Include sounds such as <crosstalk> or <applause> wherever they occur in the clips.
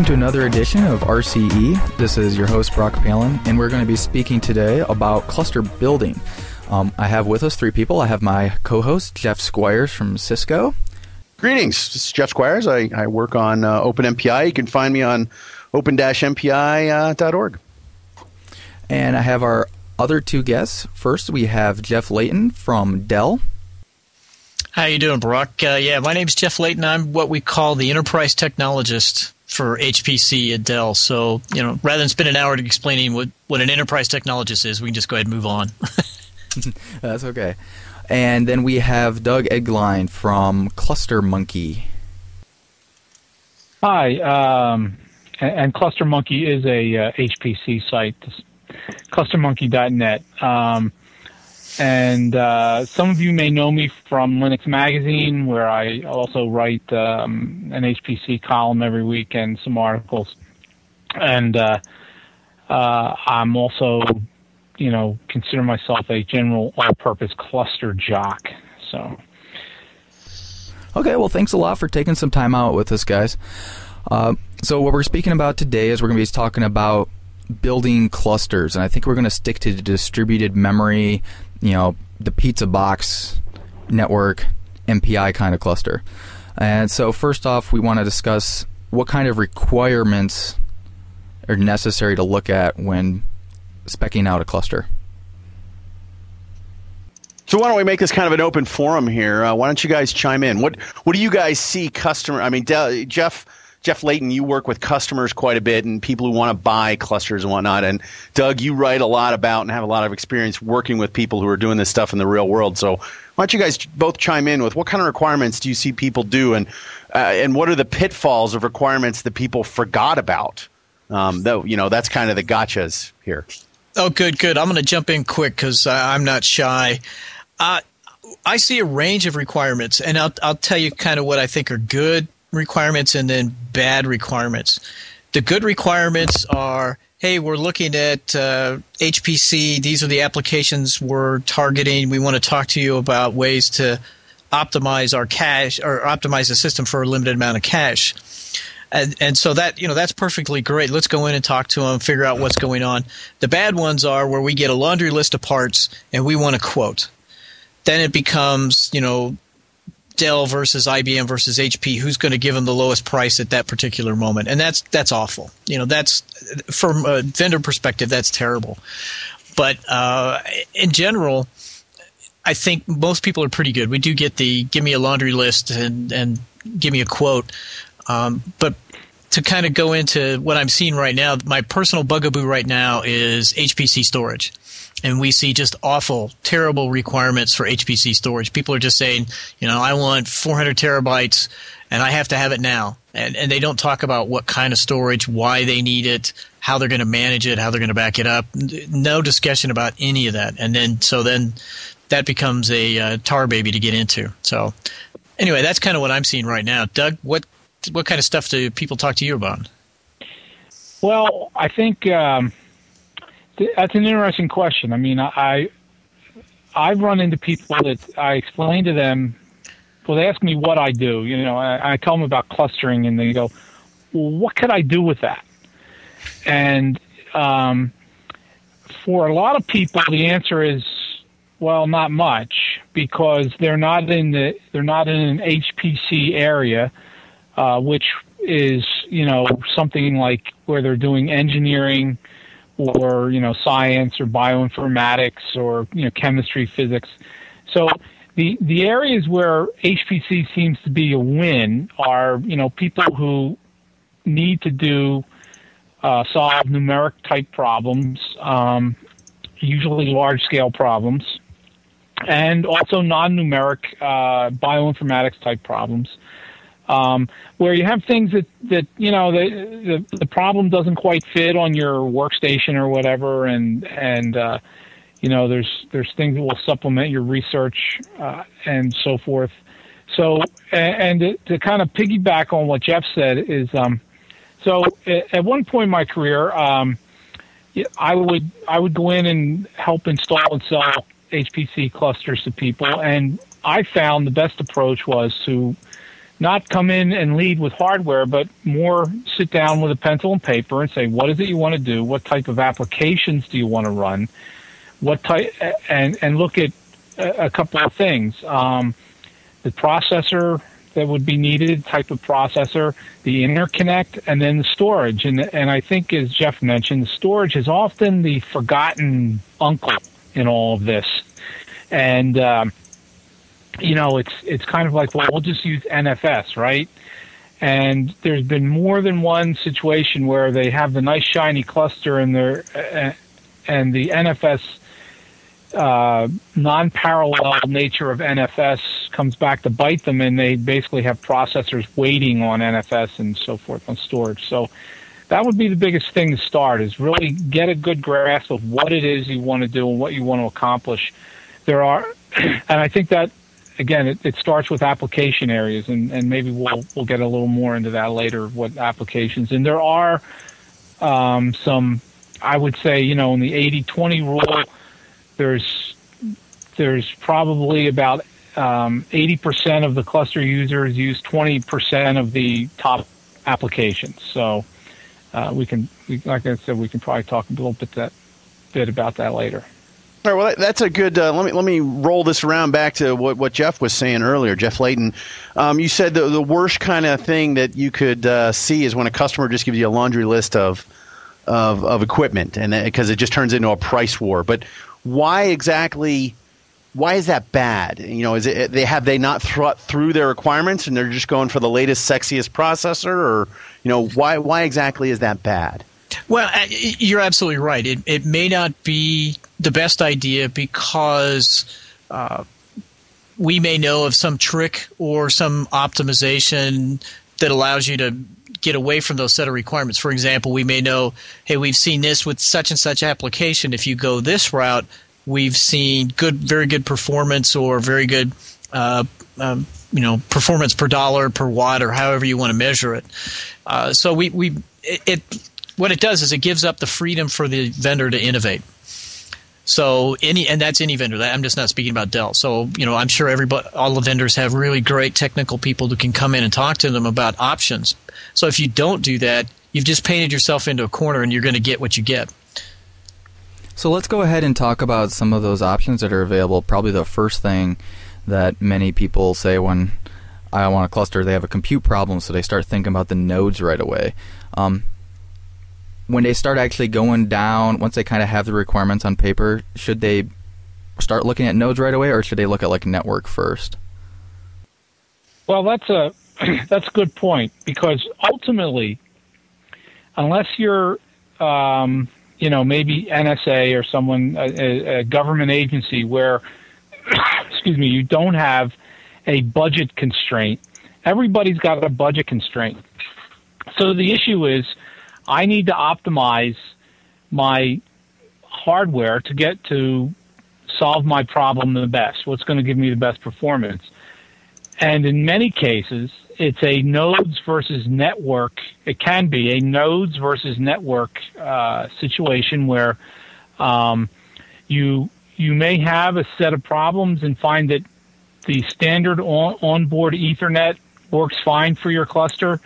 Welcome to another edition of RCE. This is your host, Brock Palen, and we're going to be speaking today about cluster building. Um, I have with us three people. I have my co host, Jeff Squyres from Cisco. Greetings. This is Jeff Squyres. I, I work on uh, OpenMPI. You can find me on open-mpi.org. Uh, and I have our other two guests. First, we have Jeff Layton from Dell. How you doing, Brock? Uh, yeah, my name is Jeff Layton. I'm what we call the enterprise technologist for HPC at Dell. So, you know, rather than spend an hour explaining what, what an enterprise technologist is, we can just go ahead and move on. <laughs> <laughs> That's okay. And then we have Doug Eadline from Cluster Monkey. Hi, um, and Cluster Monkey is a uh, HPC site, clustermonkey.net. Um, and uh, some of you may know me from Linux Magazine, where I also write um, an HPC column every week and some articles. And uh, uh, I'm also, you know, consider myself a general all-purpose cluster jock. So. Okay, well, thanks a lot for taking some time out with us, guys. Uh, so, what we're speaking about today is we're going to be talking about building clusters, and I think we're going to stick to distributed memory, you know, the pizza box network MPI kind of cluster. And so, first off, we want to discuss what kind of requirements are necessary to look at when specking out a cluster. So why don't we make this kind of an open forum here? Uh, why don't you guys chime in? What what do you guys see customer? I mean, De- Jeff Jeff Layton, you work with customers quite a bit and people who want to buy clusters and whatnot. And Doug, you write a lot about and have a lot of experience working with people who are doing this stuff in the real world. So why don't you guys both chime in with what kind of requirements do you see people do, and uh, and what are the pitfalls of requirements that people forgot about? Um, though you know that's kind of the gotchas here. Oh, good, good. I'm going to jump in quick because I'm not shy. Uh, I see a range of requirements, and I'll I'll tell you kind of what I think are good requirements and then bad requirements. The good requirements are hey, we're looking at uh, HPC. These are the applications we're targeting. We want to talk to you about ways to optimize our cache or optimize the system for a limited amount of cache. And, and so that you know that's perfectly great. Let's go in and talk to them, figure out what's going on. The bad ones are where we get a laundry list of parts and we want a quote. Then it becomes you know Dell versus IBM versus HP, who's going to give them the lowest price at that particular moment, and that's that's awful. You know, that's from a vendor perspective, that's terrible. But uh, in general, I think most people are pretty good. We do get the give me a laundry list and and give me a quote, um, but to kind of go into what I'm seeing right now, my personal bugaboo right now is HPC storage and we see just awful, terrible requirements for HPC storage. People are just saying, you know, I want 400 terabytes and I have to have it now. And, and they don't talk about what kind of storage, why they need it, how they're going to manage it, how they're going to back it up. No discussion about any of that. And then, so then that becomes a uh, tar baby to get into. So anyway, that's kind of what I'm seeing right now. Doug, what, what kind of stuff do people talk to you about? Well, I think, um, that's an interesting question. I mean, I I've run into people that I explain to them. Well, they ask me what I do. You know, I, I tell them about clustering, and they go, "Well, what could I do with that?" And um, for a lot of people, the answer is, well, not much, because they're not in the they're not in an HPC area, uh, which is you know something like where they're doing engineering or you know science or bioinformatics or you know chemistry, physics. So the the areas where HPC seems to be a win are you know people who need to do uh, solve numeric type problems, um, usually large scale problems, and also non numeric uh, bioinformatics type problems um, where you have things that, that you know the, the, the problem doesn't quite fit on your workstation or whatever, and and uh, you know there's there's things that will supplement your research uh, and so forth. So and, to, to, kind of piggyback on what Jeff said is um, so at one point in my career. Um, I would I would go in and help install and sell HPC clusters to people, and I found the best approach was to not come in and lead with hardware, but more sit down with a pencil and paper and say, what is it you want to do? What type of applications do you want to run? What type, and, and look at a, couple of things. Um, the processor that would be needed, type of processor, the interconnect, and then the storage. And, and I think, as Jeff mentioned, storage is often the forgotten uncle in all of this. And, um, you know, it's it's kind of like, well, we'll just use NFS, right? And there's been more than one situation where they have the nice shiny cluster and their uh, and the NFS uh, non-parallel nature of NFS comes back to bite them, and they basically have processors waiting on NFS and so forth on storage. So that would be the biggest thing to start: is really get a good grasp of what it is you want to do and what you want to accomplish. There are, <clears throat> and I think that again, it, it starts with application areas, and, and maybe we'll we'll get a little more into that later. What applications? And there are um, some, I would say, you know, in the 80-20 rule, there's there's probably about um, 80% of the cluster users use 20% of the top applications. So uh, we can, we, like I said, we can probably talk a little bit that bit about that later. All right, well, that's a good. Uh, let me let me roll this around back to what, what Jeff was saying earlier. Jeff Layton, um, you said the the worst kind of thing that you could uh, see is when a customer just gives you a laundry list of of, of equipment, and because it just turns into a price war. But why exactly? Why is that bad? You know, is it they have they not thought through their requirements and they're just going for the latest, sexiest processor, or you know, why why exactly is that bad? Well, uh, you're absolutely right. It, it may not be the best idea because uh, we may know of some trick or some optimization that allows you to get away from those set of requirements. For example, we may know, hey, we've seen this with such and such application. If you go this route, we've seen good, very good performance or very good, uh, um, you know, performance per dollar per watt or however you want to measure it. Uh, so we we it, it what it does is it gives up the freedom for the vendor to innovate. So any and that's any vendor. I'm just not speaking about Dell. So you know, I'm sure everybody, all the vendors have really great technical people who can come in and talk to them about options. So if you don't do that, you've just painted yourself into a corner, and you're going to get what you get. So let's go ahead and talk about some of those options that are available. Probably the first thing that many people say when I want a cluster, they have a compute problem, so they start thinking about the nodes right away. Um, when they start actually going down, once they kind of have the requirements on paper, should they start looking at nodes right away, or should they look at like network first? Well, that's a <clears throat> that's a good point because ultimately, unless you're, um, you know, maybe NSA or someone, a, a government agency where, <clears throat> excuse me, you don't have a budget constraint. Everybody's got a budget constraint. So the issue is I need to optimize my hardware to get to solve my problem the best. What's going to give me the best performance? And in many cases, it's a nodes versus network. It can be a nodes versus network uh, situation where um, you you may have a set of problems and find that the standard on, onboard Ethernet works fine for your cluster,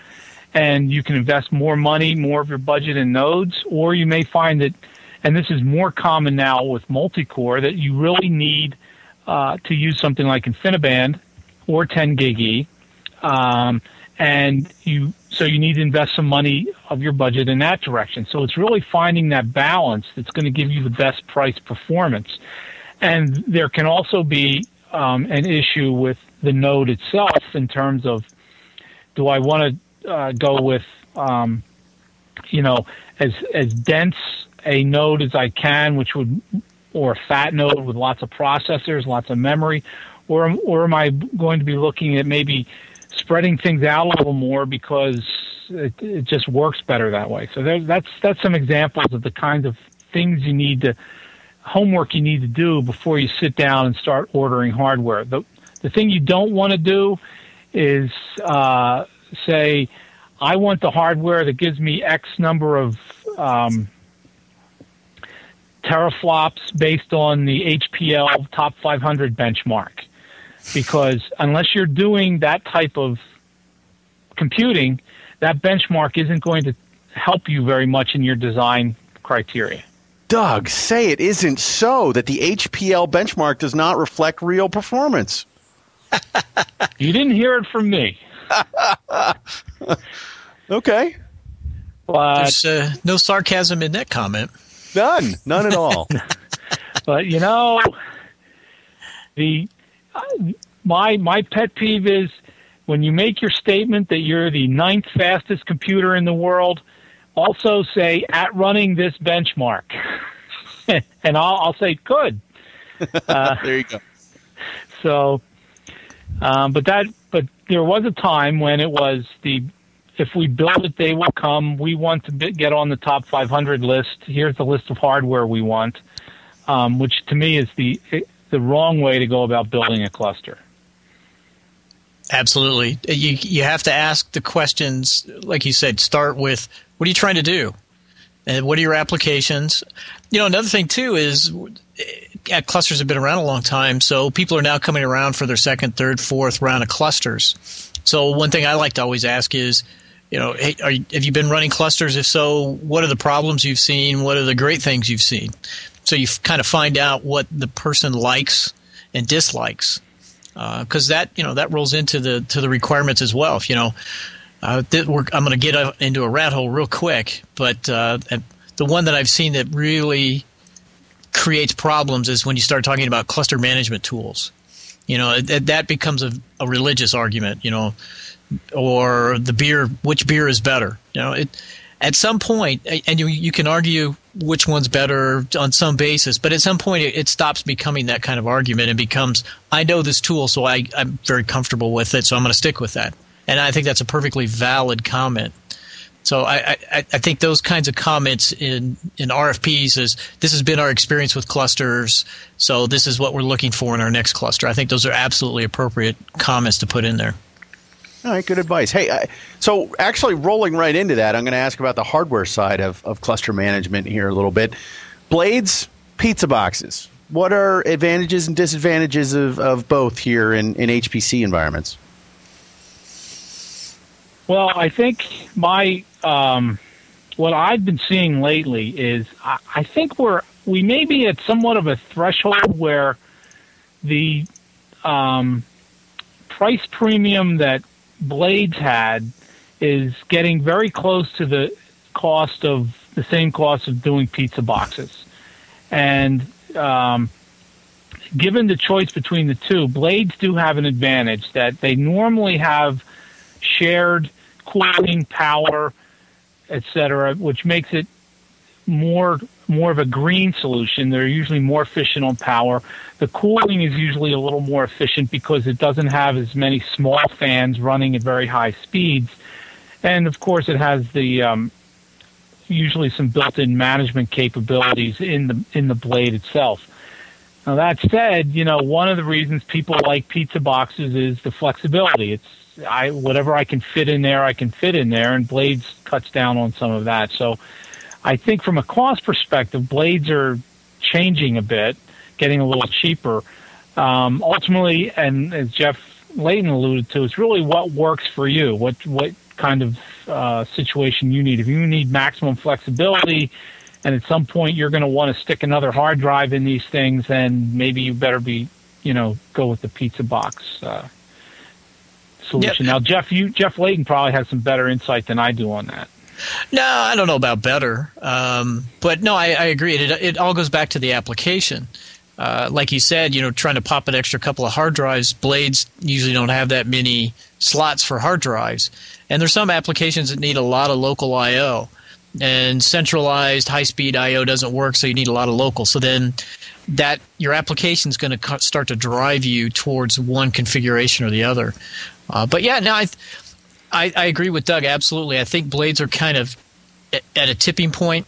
and you can invest more money, more of your budget in nodes, or you may find that, and this is more common now with multi-core, that you really need uh, to use something like InfiniBand or 10 gig E, um, and you so you need to invest some money of your budget in that direction. So it's really finding that balance that's going to give you the best price performance. And there can also be um, an issue with the node itself in terms of do I want to uh, go with um, you know as as dense a node as I can, which would or a fat node with lots of processors, lots of memory, or or am I going to be looking at maybe spreading things out a little more because it, it just works better that way. So there, that's that's some examples of the kinds of things you need to homework you need to do before you sit down and start ordering hardware. The the thing you don't want to do is uh, say, I want the hardware that gives me X number of um, teraflops based on the HPL top 500 benchmark. Because unless you're doing that type of computing, that benchmark isn't going to help you very much in your design criteria. Doug, say it isn't so that the HPL benchmark does not reflect real performance. <laughs> you didn't hear it from me. <laughs> okay. But There's uh, no sarcasm in that comment. None, none at all. <laughs> but you know, the uh, my my pet peeve is when you make your statement that you're the ninth fastest computer in the world. Also say at running this benchmark, <laughs> and I'll, I'll say good. Uh, there you go. So, um, but that but there was a time when it was the if we build it, they will come. We want to get on the top 500 list. Here's the list of hardware we want, um, which to me is the the wrong way to go about building a cluster. Absolutely, you you have to ask the questions, like you said. Start with what are you trying to do, and what are your applications. You know, another thing too is uh, clusters have been around a long time, so people are now coming around for their second, third, fourth round of clusters. So one thing I like to always ask is, you know, hey, you, have you been running clusters? If so, what are the problems you've seen? What are the great things you've seen? So you kind of find out what the person likes and dislikes, because uh, that you know that rolls into the to the requirements as well. If you know, uh, th- I'm going to get a, into a rat hole real quick, but uh, the one that I've seen that really creates problems is when you start talking about cluster management tools. You know, that, that becomes a, a religious argument. You know, or the beer, which beer is better. You know, it at some point, and you you can argue which one's better on some basis, but at some point it, it stops becoming that kind of argument and becomes I know this tool, so I I'm very comfortable with it, so I'm going to stick with that. And I think that's a perfectly valid comment. So I, I, I, think those kinds of comments in, in RFPs is this has been our experience with clusters, so this is what we're looking for in our next cluster. I think those are absolutely appropriate comments to put in there. All right, good advice. Hey, I, so actually rolling right into that, I'm going to ask about the hardware side of, of cluster management here a little bit. Blades, pizza boxes. What are advantages and disadvantages of, of both here in, in HPC environments? Well, I think my um, what I've been seeing lately is I, I think we're we may be at somewhat of a threshold where the um, price premium that Blades had is getting very close to the cost of the same cost of doing pizza boxes. And um, given the choice between the two, Blades do have an advantage that they normally have shared cooling power, etc., which makes it more more of a green solution. They're usually more efficient on power. The cooling is usually a little more efficient because it doesn't have as many small fans running at very high speeds, and of course, it has the um, usually some built-in management capabilities in the in the blade itself. Now that said, you know one of the reasons people like pizza boxes is the flexibility. It's I whatever I can fit in there, I can fit in there, and Blades cuts down on some of that. So I think from a cost perspective, blades are changing a bit, getting a little cheaper. Um, ultimately, and as Jeff Layton alluded to, it's really what works for you. What what kind of uh, situation you need. If you need maximum flexibility, and at some point you're going to want to stick another hard drive in these things, then maybe you better be, you know, go with the pizza box uh, solution. Yep. Now, Jeff, you Jeff Layton probably has some better insight than I do on that. No, I don't know about better, um, but no, I, I agree. It, it all goes back to the application. Uh, like you said, you know, trying to pop an extra couple of hard drives, blades usually don't have that many slots for hard drives, and there's some applications that need a lot of local I/O, and centralized high-speed I/O doesn't work, so you need a lot of local. So then that your application is going to start to drive you towards one configuration or the other. Uh, but yeah, now I, I, I agree with Doug absolutely. I think blades are kind of at a tipping point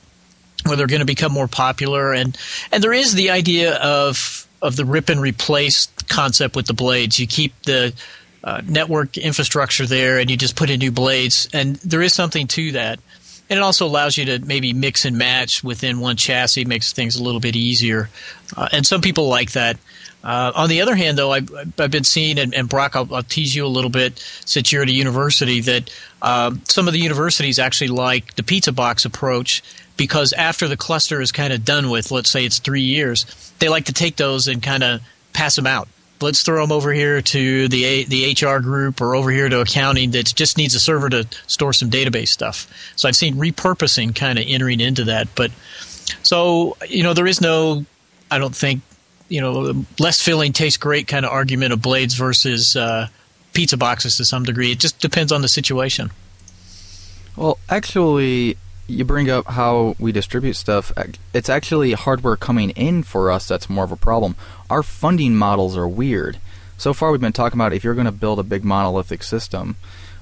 where they're going to become more popular, and and there is the idea of of the rip and replace concept with the blades. You keep the uh, network infrastructure there, and you just put in new blades, and there is something to that. And it also allows you to maybe mix and match within one chassis, makes things a little bit easier. Uh, and some people like that. Uh, on the other hand, though, I've, I've been seeing, and, and Brock, I'll, I'll, tease you a little bit since you're at a university, that um, some of the universities actually like the pizza box approach because after the cluster is kind of done with, let's say it's three years, they like to take those and kind of pass them out. Let's throw them over here to the the HR group or over here to accounting that just needs a server to store some database stuff. So I've seen repurposing kind of entering into that. But so you know there is no, I don't think you know, less filling tastes great kind of argument of blades versus uh, pizza boxes to some degree. It just depends on the situation. Well, actually, you bring up how we distribute stuff. It's actually hardware coming in for us that's more of a problem. Our funding models are weird. So far, we've been talking about if you're going to build a big monolithic system,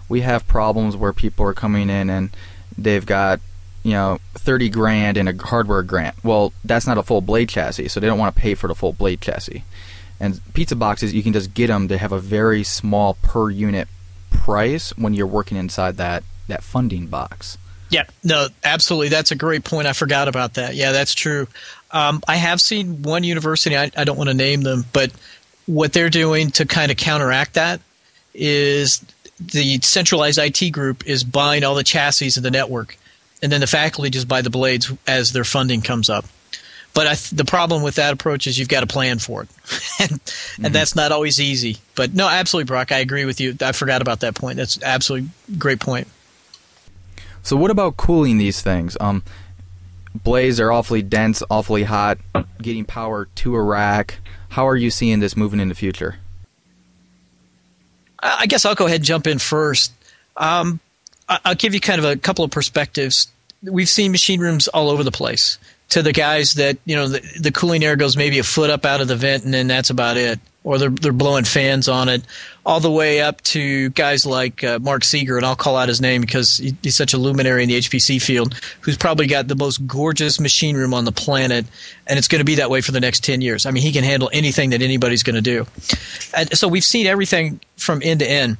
we have problems where people are coming in and they've got you know, 30 grand in a hardware grant. Well, that's not a full blade chassis, so they don't want to pay for the full blade chassis. And pizza boxes, you can just get them to have a very small per unit price when you're working inside that, that funding box. Yeah, no, absolutely. That's a great point. I forgot about that. Yeah, that's true. Um, I have seen one university, I, I don't want to name them, but what they're doing to kind of counteract that is the centralized IT group is buying all the chassis of the network and then the faculty just buy the blades as their funding comes up. But th- the problem with that approach is you've got to plan for it, <laughs> and, and mm-hmm. that's not always easy. But no, absolutely, Brock, I agree with you. I forgot about that point. That's absolutely great point. So, what about cooling these things? Um, blades are awfully dense, awfully hot, getting power to a rack. How are you seeing this moving in the future? I guess I'll go ahead and jump in first. Um, I'll give you kind of a couple of perspectives we've seen machine rooms all over the place. To the guys that you know, the, the cooling air goes maybe a foot up out of the vent, and then that's about it. Or they're they're blowing fans on it, all the way up to guys like uh, Mark Seager, and I'll call out his name because he's such a luminary in the HPC field, who's probably got the most gorgeous machine room on the planet, and it's going to be that way for the next ten years. I mean, he can handle anything that anybody's going to do, and so we've seen everything from end to end.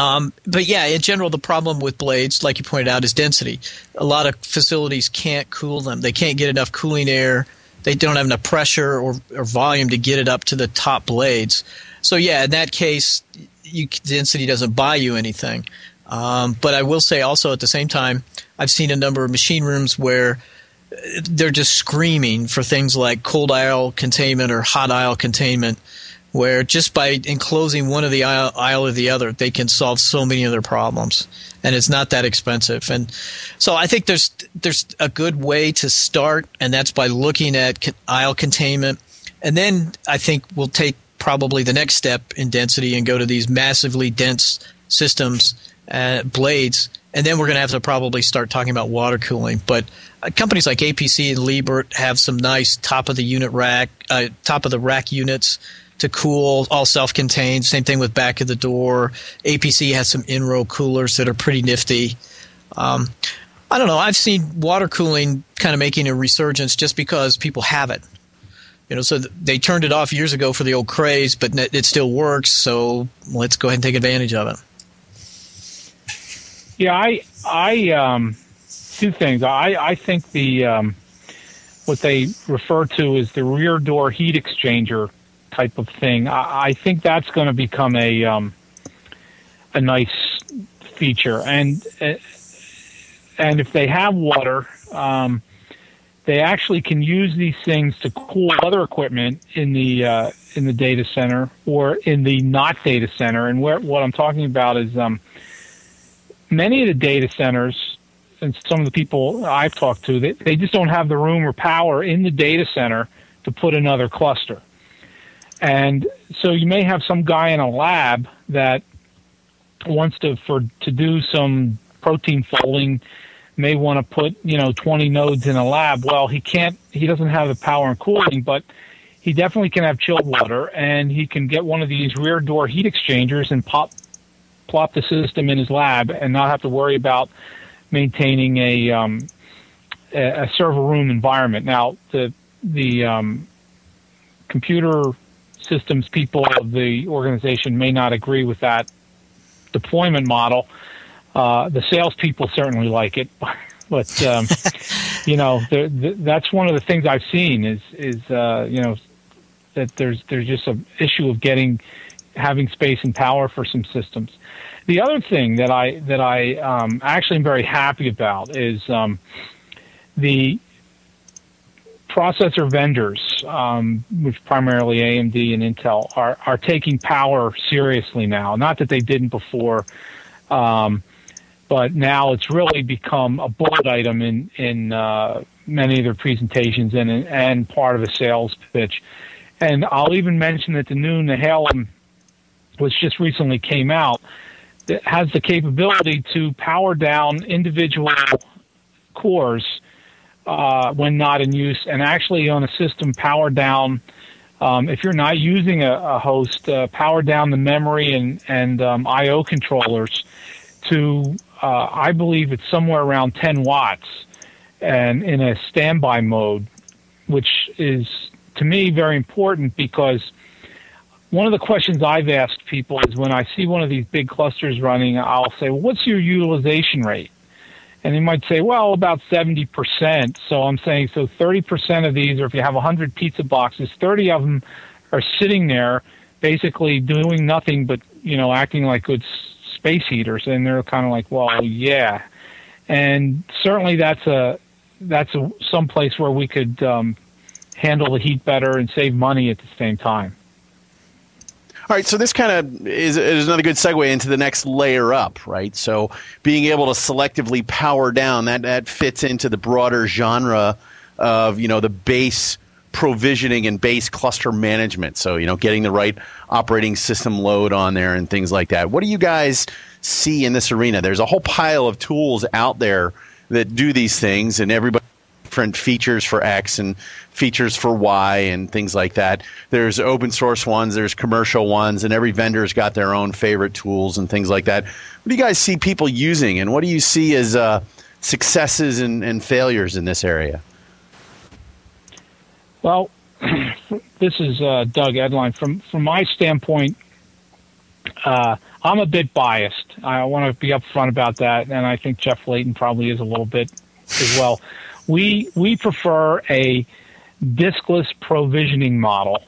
Um, but yeah, in general, the problem with blades, like you pointed out, is density. A lot of facilities can't cool them. They can't get enough cooling air. They don't have enough pressure or, or volume to get it up to the top blades. So yeah, in that case, you, density doesn't buy you anything. Um, but I will say also at the same time, I've seen a number of machine rooms where they're just screaming for things like cold aisle containment or hot aisle containment where just by enclosing one of the aisle, aisle or the other, they can solve so many of their problems, and it's not that expensive. And so I think there's there's a good way to start, and that's by looking at aisle containment, and then I think we'll take probably the next step in density and go to these massively dense systems, uh, blades, and then we're going to have to probably start talking about water cooling. But uh, companies like APC and Liebert have some nice top of the unit rack, uh, top of the rack units to cool, all self-contained. Same thing with back of the door. APC has some in-row coolers that are pretty nifty. Um, I don't know. I've seen water cooling kind of making a resurgence just because people have it. You know, so they turned it off years ago for the old craze, but it still works. So let's go ahead and take advantage of it. Yeah, I, I, um, two things. I, I think the, um, what they refer to as the rear door heat exchanger type of thing. I, I think that's going to become a um, a nice feature, and uh, and if they have water, um, they actually can use these things to cool other equipment in the uh, in the data center or in the not data center. And where, what I'm talking about is um, many of the data centers and some of the people I've talked to, they, they just don't have the room or power in the data center to put another cluster. And so you may have some guy in a lab that wants to for to do some protein folding may want to put you know 20 nodes in a lab. Well he can't he doesn't have the power and cooling but he definitely can have chilled water and he can get one of these rear door heat exchangers and pop plop the system in his lab and not have to worry about maintaining a um, a server room environment. Now the the um, computer systems people of the organization may not agree with that deployment model. Uh, the salespeople certainly like it, <laughs> but um, <laughs> you know that's one of the things I've seen is is uh, you know that there's there's just an issue of getting having space and power for some systems. The other thing that I that I um, actually am very happy about is um, the processor vendors, um, which primarily AMD and Intel, are are taking power seriously now. Not that they didn't before, um, but now it's really become a bullet item in in uh, many of their presentations and and part of a sales pitch. And I'll even mention that the new Nehalem, which just recently came out, has the capability to power down individual cores uh, when not in use, and actually on a system power down. Um, if you're not using a, a host, uh, power down the memory and and um, I/O controllers to, uh, I believe it's somewhere around 10 watts, and in a standby mode, which is to me very important because one of the questions I've asked people is when I see one of these big clusters running, I'll say, well, what's your utilization rate? And they might say, well, about 70%. So I'm saying, so 30% of these, or if you have 100 pizza boxes, 30 of them are sitting there basically doing nothing but, you know, acting like good space heaters. And they're kind of like, well, yeah. And certainly that's a, that's a, some place where we could um, handle the heat better and save money at the same time. All right, so this kind of is, is another good segue into the next layer up, right? So being able to selectively power down that that fits into the broader genre of you know the base provisioning and base cluster management. So you know getting the right operating system load on there and things like that. What do you guys see in this arena? There's a whole pile of tools out there that do these things, and everybody different features for X and features for Y and things like that. There's open source ones, there's commercial ones, and every vendor's got their own favorite tools and things like that. What do you guys see people using, and what do you see as uh, successes and, and failures in this area? Well, <clears throat> this is uh, Doug Eadline. From from my standpoint, uh, I'm a bit biased. I want to be upfront about that, and I think Jeff Layton probably is a little bit as well. We we prefer a diskless provisioning model,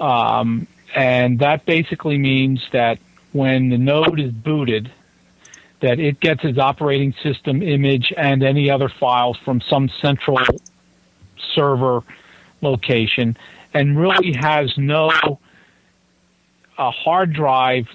um, and that basically means that when the node is booted, that it gets its operating system image and any other files from some central server location, and really has no a hard drive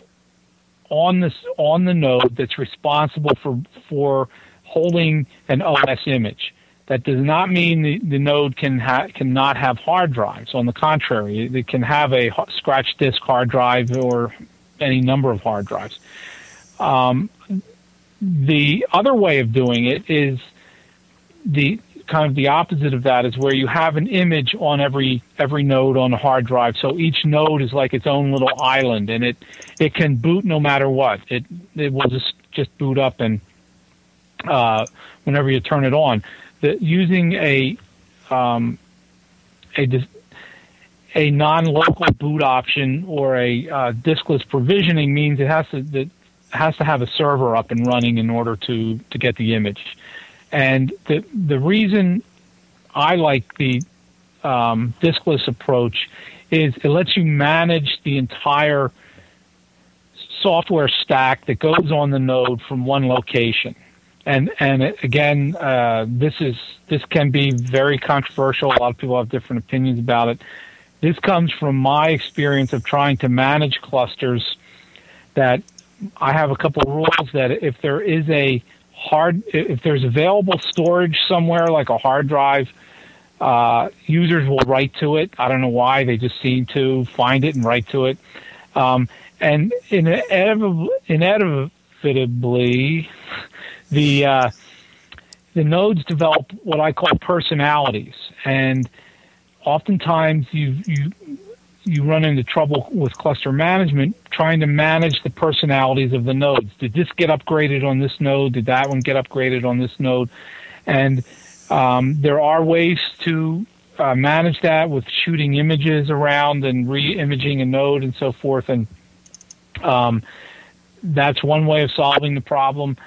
on this on the node that's responsible for for holding an OS image. That does not mean the, the node can ha- cannot have hard drives. On the contrary, it can have a scratch disk hard drive or any number of hard drives. Um, the other way of doing it is the kind of the opposite of that is where you have an image on every every node on a hard drive. So each node is like its own little island, and it it can boot no matter what. It it will just just boot up and uh, whenever you turn it on that using a um, a a non-local boot option or a uh, diskless provisioning means it has to that has to have a server up and running in order to to get the image. And the the reason I like the um, diskless approach is it lets you manage the entire software stack that goes on the node from one location and and again, uh, this is this can be very controversial. A lot of people have different opinions about it. This comes from my experience of trying to manage clusters. That I have a couple rules that if there is a hard, if there's available storage somewhere like a hard drive, uh, users will write to it. I don't know why they just seem to find it and write to it. Um, and inevitably, inevitably the uh, the nodes develop what I call personalities, and oftentimes you you you run into trouble with cluster management trying to manage the personalities of the nodes. Did this get upgraded on this node? Did that one get upgraded on this node? And um, there are ways to uh, manage that with shooting images around and re-imaging a node and so forth. And um, that's one way of solving the problem.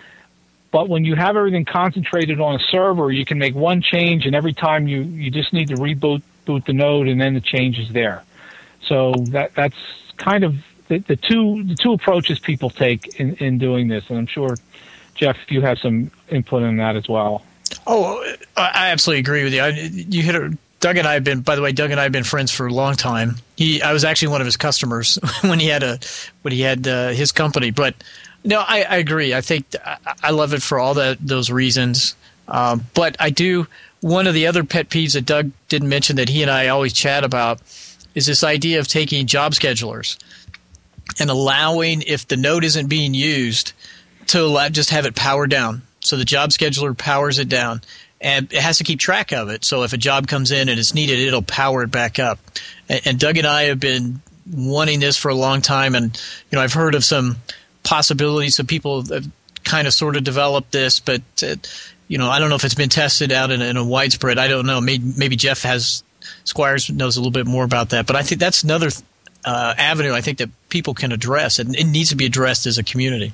But when you have everything concentrated on a server, you can make one change, and every time you, you just need to reboot boot the node, and then the change is there. So that that's kind of the, the two the two approaches people take in, in doing this, and I'm sure Jeff, you have some input in that as well. Oh, I absolutely agree with you. I, you hit it. Doug and I have been, by the way, Doug and I have been friends for a long time. He, I was actually one of his customers <laughs> when he had a, when he had uh, his company. But no, I, I agree. I think I, I love it for all those reasons. Um, but I do. One of the other pet peeves that Doug didn't mention that he and I always chat about is this idea of taking job schedulers and allowing, if the node isn't being used, to allow, just have it powered down. So the job scheduler powers it down and it has to keep track of it. So if a job comes in and it's needed, it'll power it back up. And, and Doug and I have been wanting this for a long time, and you know I've heard of some possibilities. Some people have kind of sort of developed this, but uh, you know I don't know if it's been tested out in, in a widespread. I don't know. Maybe, maybe Jeff has Squyres knows a little bit more about that, but I think that's another uh, avenue I think that people can address, and it needs to be addressed as a community.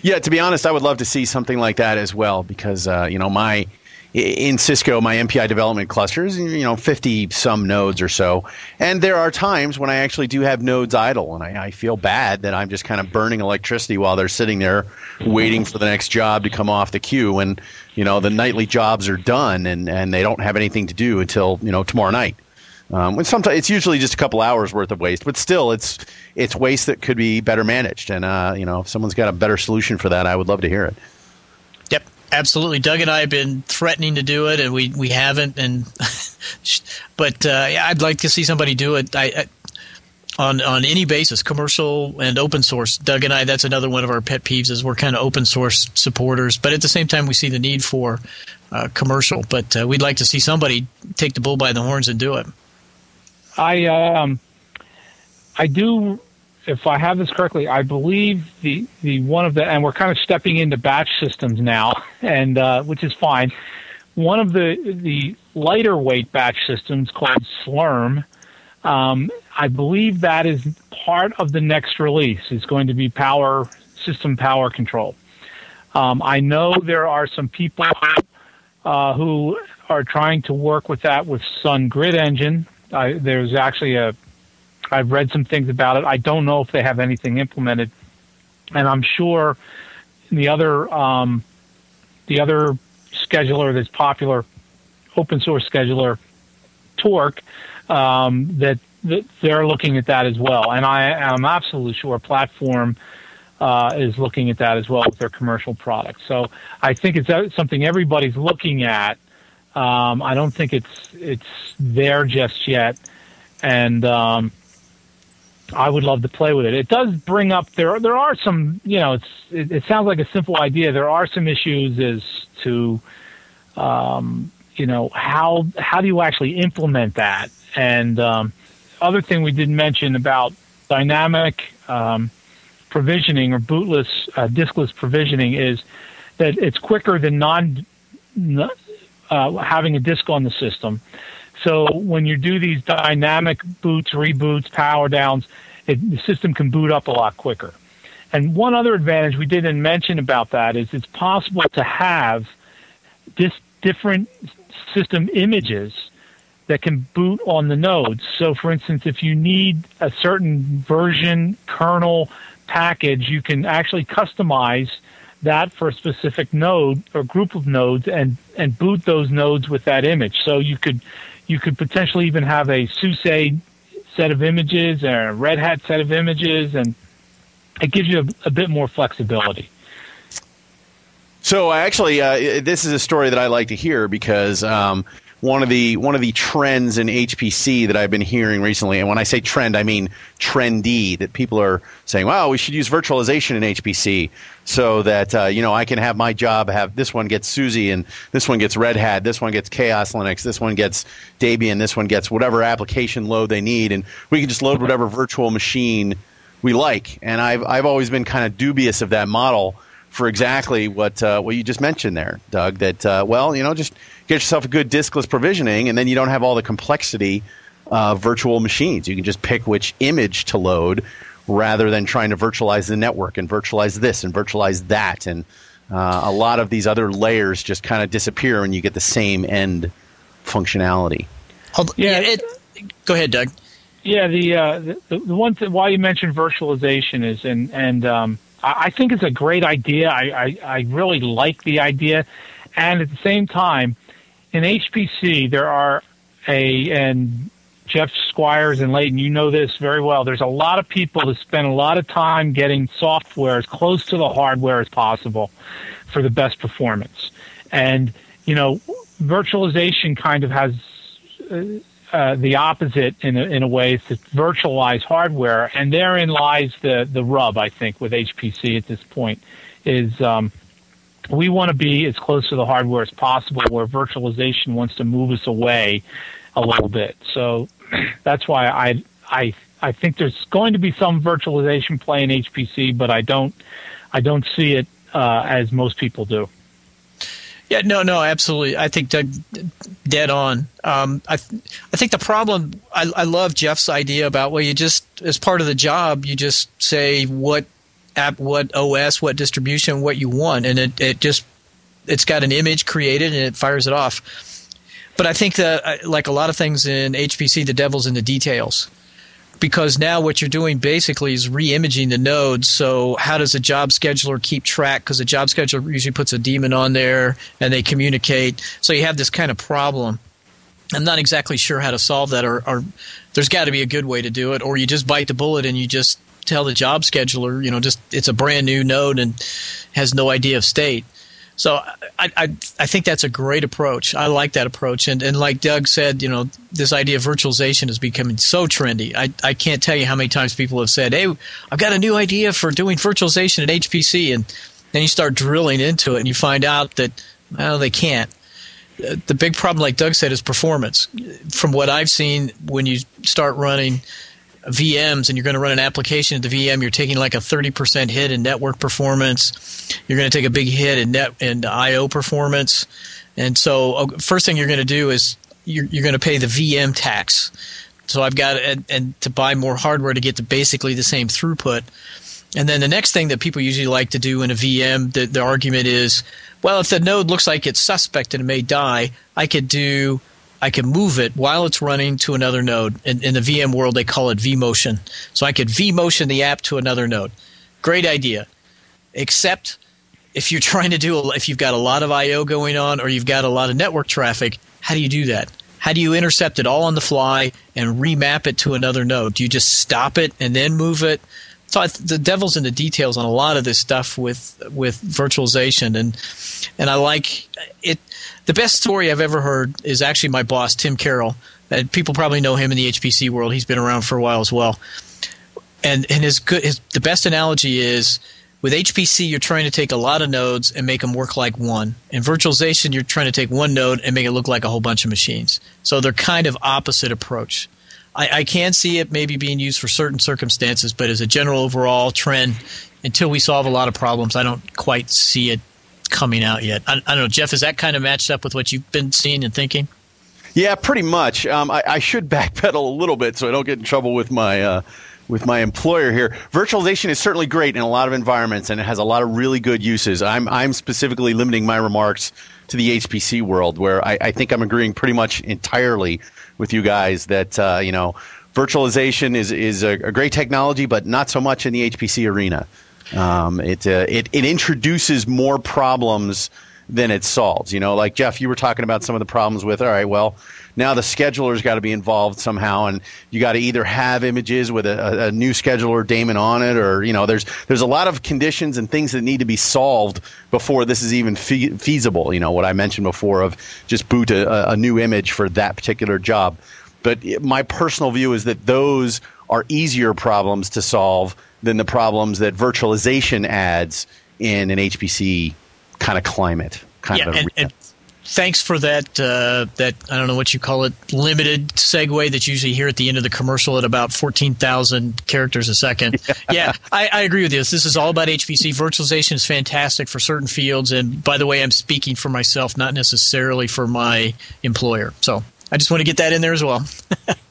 Yeah, to be honest, I would love to see something like that as well because uh, you know my in Cisco my MPI development clusters, you know, fifty some nodes or so, and there are times when I actually do have nodes idle, and I, I feel bad that I'm just kind of burning electricity while they're sitting there waiting for the next job to come off the queue, and you know the nightly jobs are done, and and they don't have anything to do until you know tomorrow night. Um, sometimes it's usually just a couple hours worth of waste, but still, it's it's waste that could be better managed. And uh, you know, if someone's got a better solution for that, I would love to hear it. Absolutely. Doug and I have been threatening to do it, and we, we haven't. And <laughs> but uh, yeah, I'd like to see somebody do it. I, I, on on any basis, commercial and open source. Doug and I, that's another one of our pet peeves is we're kind of open source supporters, but at the same time, we see the need for uh, commercial. But uh, we'd like to see somebody take the bull by the horns and do it. I um, I do, if I have this correctly, I believe the the one of the and we're kind of stepping into batch systems now, <laughs> and uh, which is fine. One of the the lighter weight batch systems called Slurm. Um, I believe that is part of the next release. It's going to be power system power control. Um, I know there are some people uh, who are trying to work with that with Sun Grid Engine, I, there's actually a I've read some things about it. I don't know if they have anything implemented, and I'm sure the other um, the other scheduler that's popular, open source scheduler, Torque, um, that, that they're looking at that as well. And I am absolutely sure Platform uh, is looking at that as well with their commercial products. So I think it's something everybody's looking at um, I don't think it's it's there just yet, and um, I would love to play with it. It does bring up there. There are some, you know, it's it, it sounds like a simple idea. There are some issues as to, um, you know, how how do you actually implement that? And um, other thing we didn't mention about dynamic um, provisioning or bootless uh, diskless provisioning is that it's quicker than non uh, having a disk on the system. So when you do these dynamic boots, reboots, power downs, it, the system can boot up a lot quicker. And one other advantage we didn't mention about that is it's possible to have this different system images that can boot on the nodes. So, for instance, if you need a certain version kernel package, you can actually customize that for a specific node or group of nodes and and boot those nodes with that image. So you could you could potentially even have a SUSE set of images or a Red Hat set of images, and it gives you a, a bit more flexibility. So I actually, uh, this is a story that I like to hear because um, one of the one of the trends in HPC that I've been hearing recently, and when I say trend, I mean trendy. That people are saying, "Wow, we should use virtualization in HPC so that uh, you know I can have my job have this one gets SUSE and this one gets Red Hat, this one gets Chaos Linux, this one gets Debian, this one gets whatever application load they need, and we can just load whatever virtual machine we like." And I've I've always been kind of dubious of that model for exactly what uh, what you just mentioned there, Doug. That uh, well, you know, just get yourself a good diskless provisioning, and then you don't have all the complexity of virtual machines. You can just pick which image to load rather than trying to virtualize the network and virtualize this and virtualize that. And uh, a lot of these other layers just kind of disappear and you get the same end functionality. Yeah, it, go ahead, Doug. Yeah, the uh, the, the one thing why you mentioned virtualization is, and and um, I, think it's a great idea. I, I I really like the idea, and at the same time, in HPC there are a and Jeff Squyres and Layton, you know this very well. There's a lot of people that spend a lot of time getting software as close to the hardware as possible for the best performance. And, you know, virtualization kind of has uh, uh, the opposite in a, in a way to virtualize hardware. And therein lies the, the rub, I think, with HPC at this point is, um, we want to be as close to the hardware as possible where virtualization wants to move us away a little bit. So <clears throat> that's why I I I think there's going to be some virtualization play in HPC, but I don't I don't see it uh, as most people do. Yeah, no, no, absolutely. I think Doug, dead on. Um, I, I think the problem. I, I love Jeff's idea about well, you just as part of the job, you just say what app, what OS, what distribution, what you want, and it, it just it's got an image created and it fires it off. But I think that, uh, like a lot of things in HPC, the devil's in the details. Because now what you're doing basically is re-imaging the nodes. So how does a job scheduler keep track? Because a job scheduler usually puts a daemon on there and they communicate. So you have this kind of problem. I'm not exactly sure how to solve that, or, or there's got to be a good way to do it, or you just bite the bullet and you just tell the job scheduler, you know, just it's a brand new node and has no idea of state. So I, I, I think that's a great approach. I like that approach. And, and like Doug said, you know, this idea of virtualization is becoming so trendy. I, I can't tell you how many times people have said, hey, I've got a new idea for doing virtualization at HPC. And then you start drilling into it and you find out that, well, they can't. The big problem, like Doug said, is performance. From what I've seen, when you start running – VMs and you're going to run an application at the VM, you're taking like a 30% hit in network performance. You're going to take a big hit in net in IO performance. And so, uh, first thing you're going to do is you're, you're going to pay the VM tax. So I've got and, and to buy more hardware to get to basically the same throughput. And then the next thing that people usually like to do in a VM, the, the argument is, well, if the node looks like it's suspect and it may die, I could do I can move it while it's running to another node. In, in the VM world, they call it vMotion. So I could vMotion the app to another node. Great idea. Except if you're <laughs> trying to do, if you've got a lot of I/O going on or you've got a lot of network traffic, how do you do that? How do you intercept it all on the fly and remap it to another node? Do you just stop it and then move it? So the devil's in the details on a lot of this stuff with with virtualization, and and I like it the best story I've ever heard is actually my boss, Tim Carroll. And people probably know him in the HPC world. He's been around for a while as well. And and his good his the best analogy is with HPC you're trying to take a lot of nodes and make them work like one. In virtualization you're trying to take one node and make it look like a whole bunch of machines. So they're kind of opposite approach. I, I can see it maybe being used for certain circumstances, but as a general overall trend, until we solve a lot of problems, I don't quite see it coming out yet. I, I, don't know, Jeff. Is that kind of matched up with what you've been seeing and thinking? Yeah, pretty much. Um, I, I, should <laughs> backpedal a little bit so I don't get in trouble with my uh, with my employer here. Virtualization is certainly great in a lot of environments, and it has a lot of really good uses. I'm I'm specifically limiting my remarks to the HPC world, where I, I think I'm agreeing pretty much entirely with you guys that uh, you know virtualization is is a, a great technology, but not so much in the HPC arena. Um, it, uh, it it introduces more problems than it solves. You know, like Jeff, you were talking about some of the problems with. All right, well, now the scheduler's got to be involved somehow, and you got to either have images with a, a, new scheduler daemon on it, or you know, there's there's a lot of conditions and things that need to be solved before this is even fe- feasible. You know, what I mentioned before of just boot a, a new image for that particular job. But my personal view is that those are easier problems to solve than the problems that virtualization adds in an HPC kind of climate. Kind yeah, of and, and, thanks for that. Uh, that I don't know what you call it, limited segue that you usually hear at the end of the commercial at about fourteen thousand characters a second. <laughs> Yeah, yeah I, I, agree with you. This is all about HPC. Virtualization is fantastic for certain fields, and by the way, I'm speaking for myself, not necessarily for my employer. So I just want to get that in there as well. <laughs>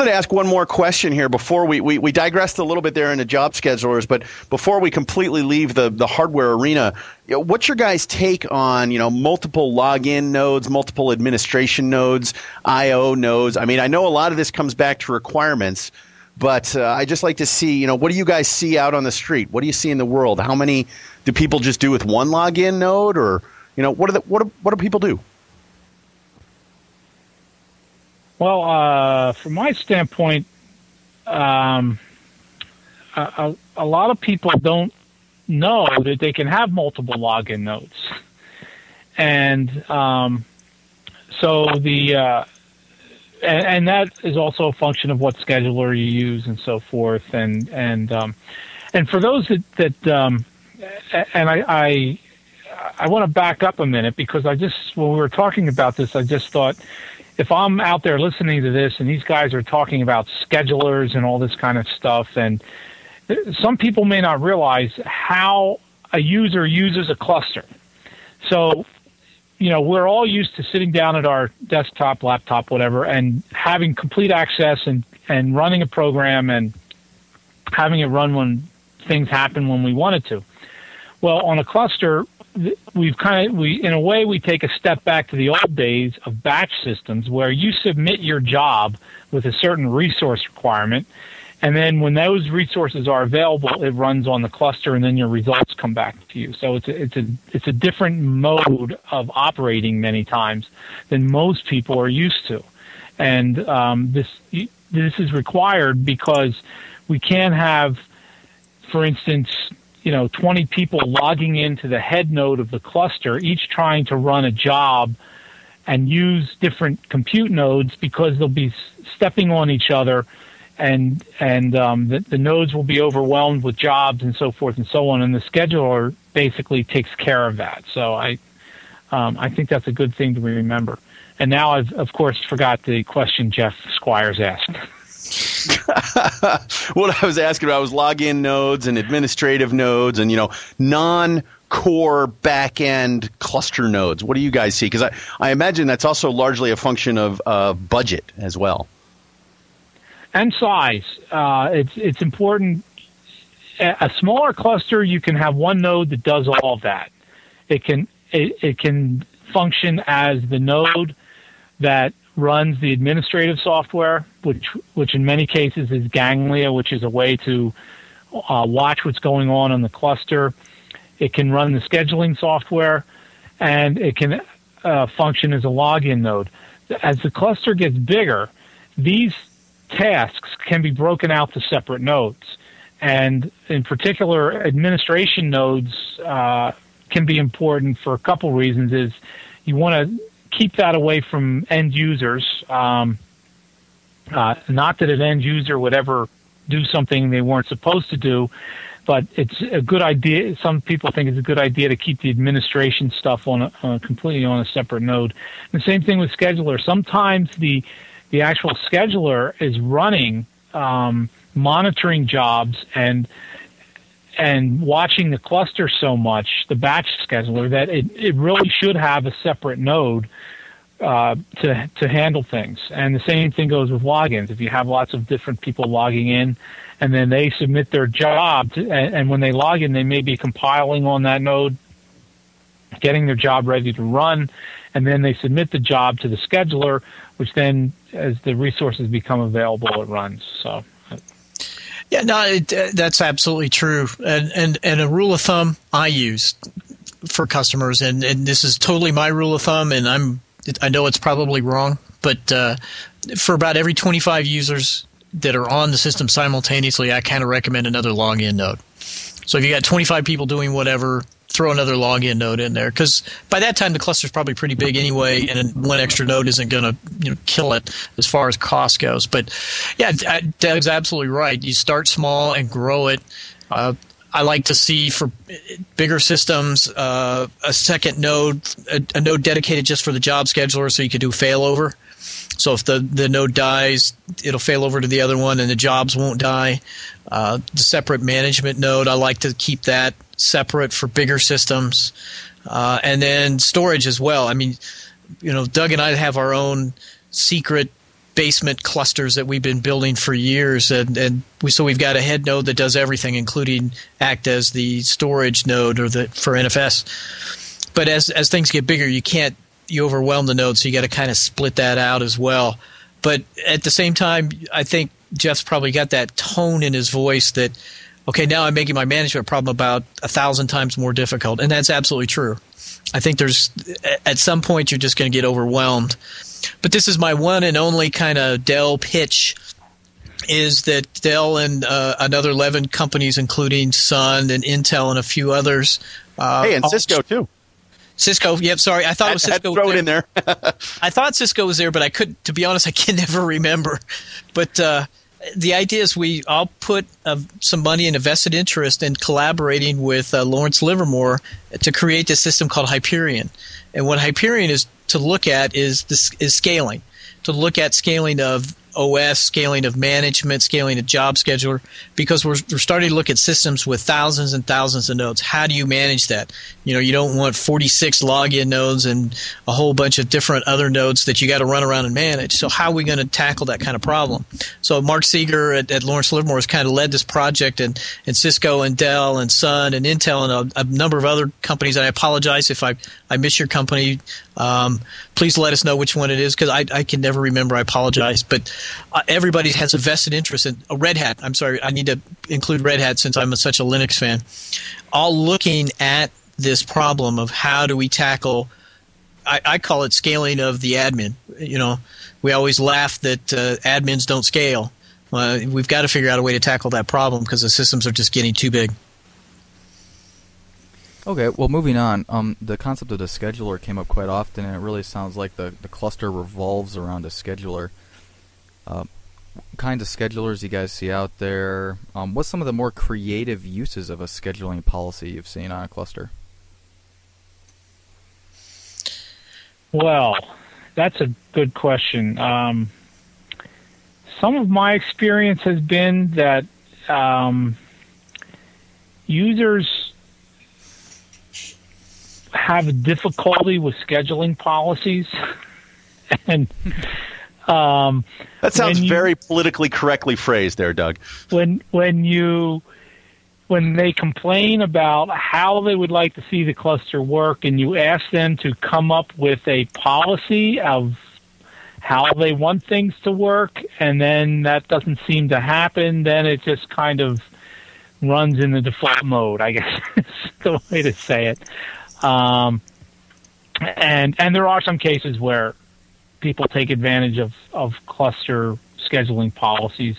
wanted to ask one more question here before we, we, we digressed a little bit there into job schedulers, but before we completely leave the, the hardware arena, what's your guys' take on you know multiple login nodes, multiple administration nodes, I/O nodes? I mean, I know a lot of this comes back to requirements, but uh, I just like to see you know what do you guys see out on the street? What do you see in the world? How many do people just do with one login node, or you know what do the, what do, what do people do? Well, uh, from my standpoint, um, a, a, lot of people don't know that they can have multiple login nodes, and um, so the uh, and, and, that is also a function of what scheduler you use and so forth, and and um, and for those that that um, and I, I I want to back up a minute because I just when we were talking about this, I just thought if I'm out there listening to this and these guys are talking about schedulers and all this kind of stuff, and some people may not realize how a user uses a cluster. So, you know, we're all used to sitting down at our desktop, laptop, whatever, and having complete access and, and running a program and having it run when things happen when we want it to. Well, on a cluster, we've kind of we in a way we take a step back to the old days of batch systems where you submit your job with a certain resource requirement and then when those resources are available it runs on the cluster and then your results come back to you. So it's a, it's a it's a different mode of operating many times than most people are used to. And um, this this is required because we can't have for instance you know 20 people logging into the head node of the cluster, each trying to run a job and use different compute nodes because they'll be stepping on each other and and um, the, the, nodes will be overwhelmed with jobs and so forth and so on. And the scheduler basically takes care of that. So I um, I think that's a good thing to remember. And now I've of course forgot the question Jeff Squyres asked. <laughs> <laughs> what I was asking about was login nodes and administrative nodes and you know non core back end cluster nodes. What do you guys see? Because I, I imagine that's also largely a function of uh, budget as well. And size. Uh, it's it's important. A smaller cluster, you can have one node that does all of that. It can it, it can function as the node that runs the administrative software, which which in many cases is Ganglia, which is a way to uh, watch what's going on in the cluster. It can run the scheduling software, and it can uh, function as a login node. As the cluster gets bigger, these tasks can be broken out to separate nodes, and in particular, administration nodes uh, can be important for a couple reasons. Is you want to keep that away from end users. Um, uh, not that an end user would ever do something they weren't supposed to do, but it's a good idea. Some people think it's a good idea to keep the administration stuff on a, completely on a separate node. And the same thing with scheduler. Sometimes the the actual scheduler is running um, monitoring jobs and and watching the cluster so much, the batch scheduler, that it, it really should have a separate node uh, to to handle things. And the same thing goes with logins. If you have lots of different people logging in, and then they submit their job, to, and, and when they log in, they may be compiling on that node, getting their job ready to run, and then they submit the job to the scheduler, which then, as the resources become available, it runs. So. Yeah, no, it, uh, that's absolutely true. And, and and a rule of thumb I use for customers, and, and this is totally my rule of thumb, and I'm I know it's probably wrong, but uh, for about every 25 users that are on the system simultaneously, I kind of recommend another login node. So if you got 25 people doing whatever, throw another login node in there because by that time the cluster is probably pretty big anyway, and one extra node isn't going to you know kill it as far as cost goes. But yeah, Doug's absolutely right. You start small and grow it. Uh, I like to see for bigger systems uh, a second node, a, a, node dedicated just for the job scheduler, so you could do failover. So if the, the node dies, it'll fail over to the other one, and the jobs won't die. Uh, the separate management node, I like to keep that separate for bigger systems, uh, and then storage as well. I mean, you know, Doug and I have our own secret basement clusters that we've been building for years, and, and we, so we've got a head node that does everything, including act as the storage node or the for NFS. But as as things get bigger, you can't you overwhelm the node, so you got to kind of split that out as well. But at the same time, I think Jeff's probably got that tone in his voice that okay, now I'm making my management problem about a thousand times more difficult, and that's absolutely true. I think there's at some point you're just going to get overwhelmed. But this is my one and only kind of Dell pitch is that Dell and uh, another 11 companies, including Sun and Intel and a few others. Uh, hey, and Cisco too. Cisco, yep. Sorry, I thought it was Cisco. throw it in there. <laughs> I thought Cisco was there, but I could. To be honest, I can <laughs> never remember. But uh, the idea is we all put uh, some money and a vested interest in collaborating with uh, Lawrence Livermore to create this system called Hyperion. And what Hyperion is to look at is this, is scaling, to look at scaling of OS, scaling of management, scaling of job scheduler, because we're, we're starting to look at systems with thousands and thousands of nodes. How do you manage that? You know, you don't want 46 login nodes and a whole bunch of different other nodes that you got to run around and manage. So how are we going to tackle that kind of problem? So Mark Seager at, at Lawrence Livermore has kind of led this project, and, and Cisco and Dell and Sun and Intel and a, a number of other companies. And I apologize if I, I miss your company. Um, please let us know which one it is because I, I can never remember. I apologize, but uh, everybody has a vested interest in a Red Hat. I'm sorry, I need to include Red Hat since I'm a, such a Linux fan. All looking at this problem of how do we tackle. I, I call it scaling of the admin. You know, we always laugh that uh, admins don't scale. Uh, we've got to figure out a way to tackle that problem because the systems are just getting too big. Okay, well, moving on. Um, the concept of the scheduler came up quite often, and it really sounds like the, the cluster revolves around a scheduler. Uh, kinds of schedulers you guys see out there? Um, what's some of the more creative uses of a scheduling policy you've seen on a cluster? Well, that's a good question. Um, some of my experience has been that um, users have difficulty with scheduling policies <laughs> and um, that sounds you, very politically correctly phrased there, Doug. When when you when they complain about how they would like to see the cluster work, and you ask them to come up with a policy of how they want things to work, and then that doesn't seem to happen, then it just kind of runs in the default mode. I guess <laughs> is the way to say it. Um, and and there are some cases where people take advantage of, of cluster scheduling policies,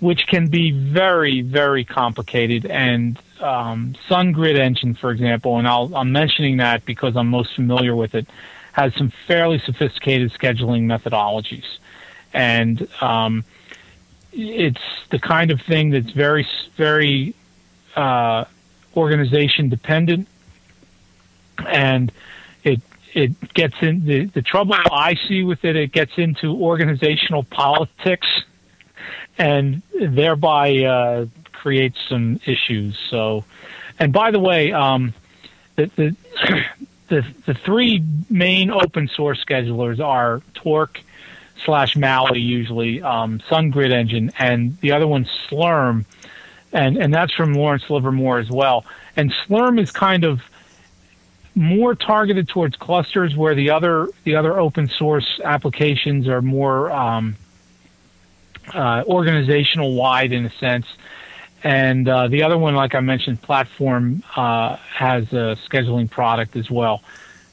which can be very, very complicated. And um, Sun Grid Engine, for example, and I'll, I'm mentioning that because I'm most familiar with it, has some fairly sophisticated scheduling methodologies. And um, it's the kind of thing that's very, very uh, organization dependent. And it it gets in the, the trouble I see with it. It gets into organizational politics, and thereby uh, creates some issues. So, and by the way, um, the, the <clears throat> the the three main open source schedulers are Torque slash Maui usually, um, Sun Grid Engine, and the other one's Slurm, and and that's from Lawrence Livermore as well. And Slurm is kind of more targeted towards clusters, where the other the other open source applications are more um, uh, organizational wide in a sense. And uh, the other one, like I mentioned, platform uh, has a scheduling product as well.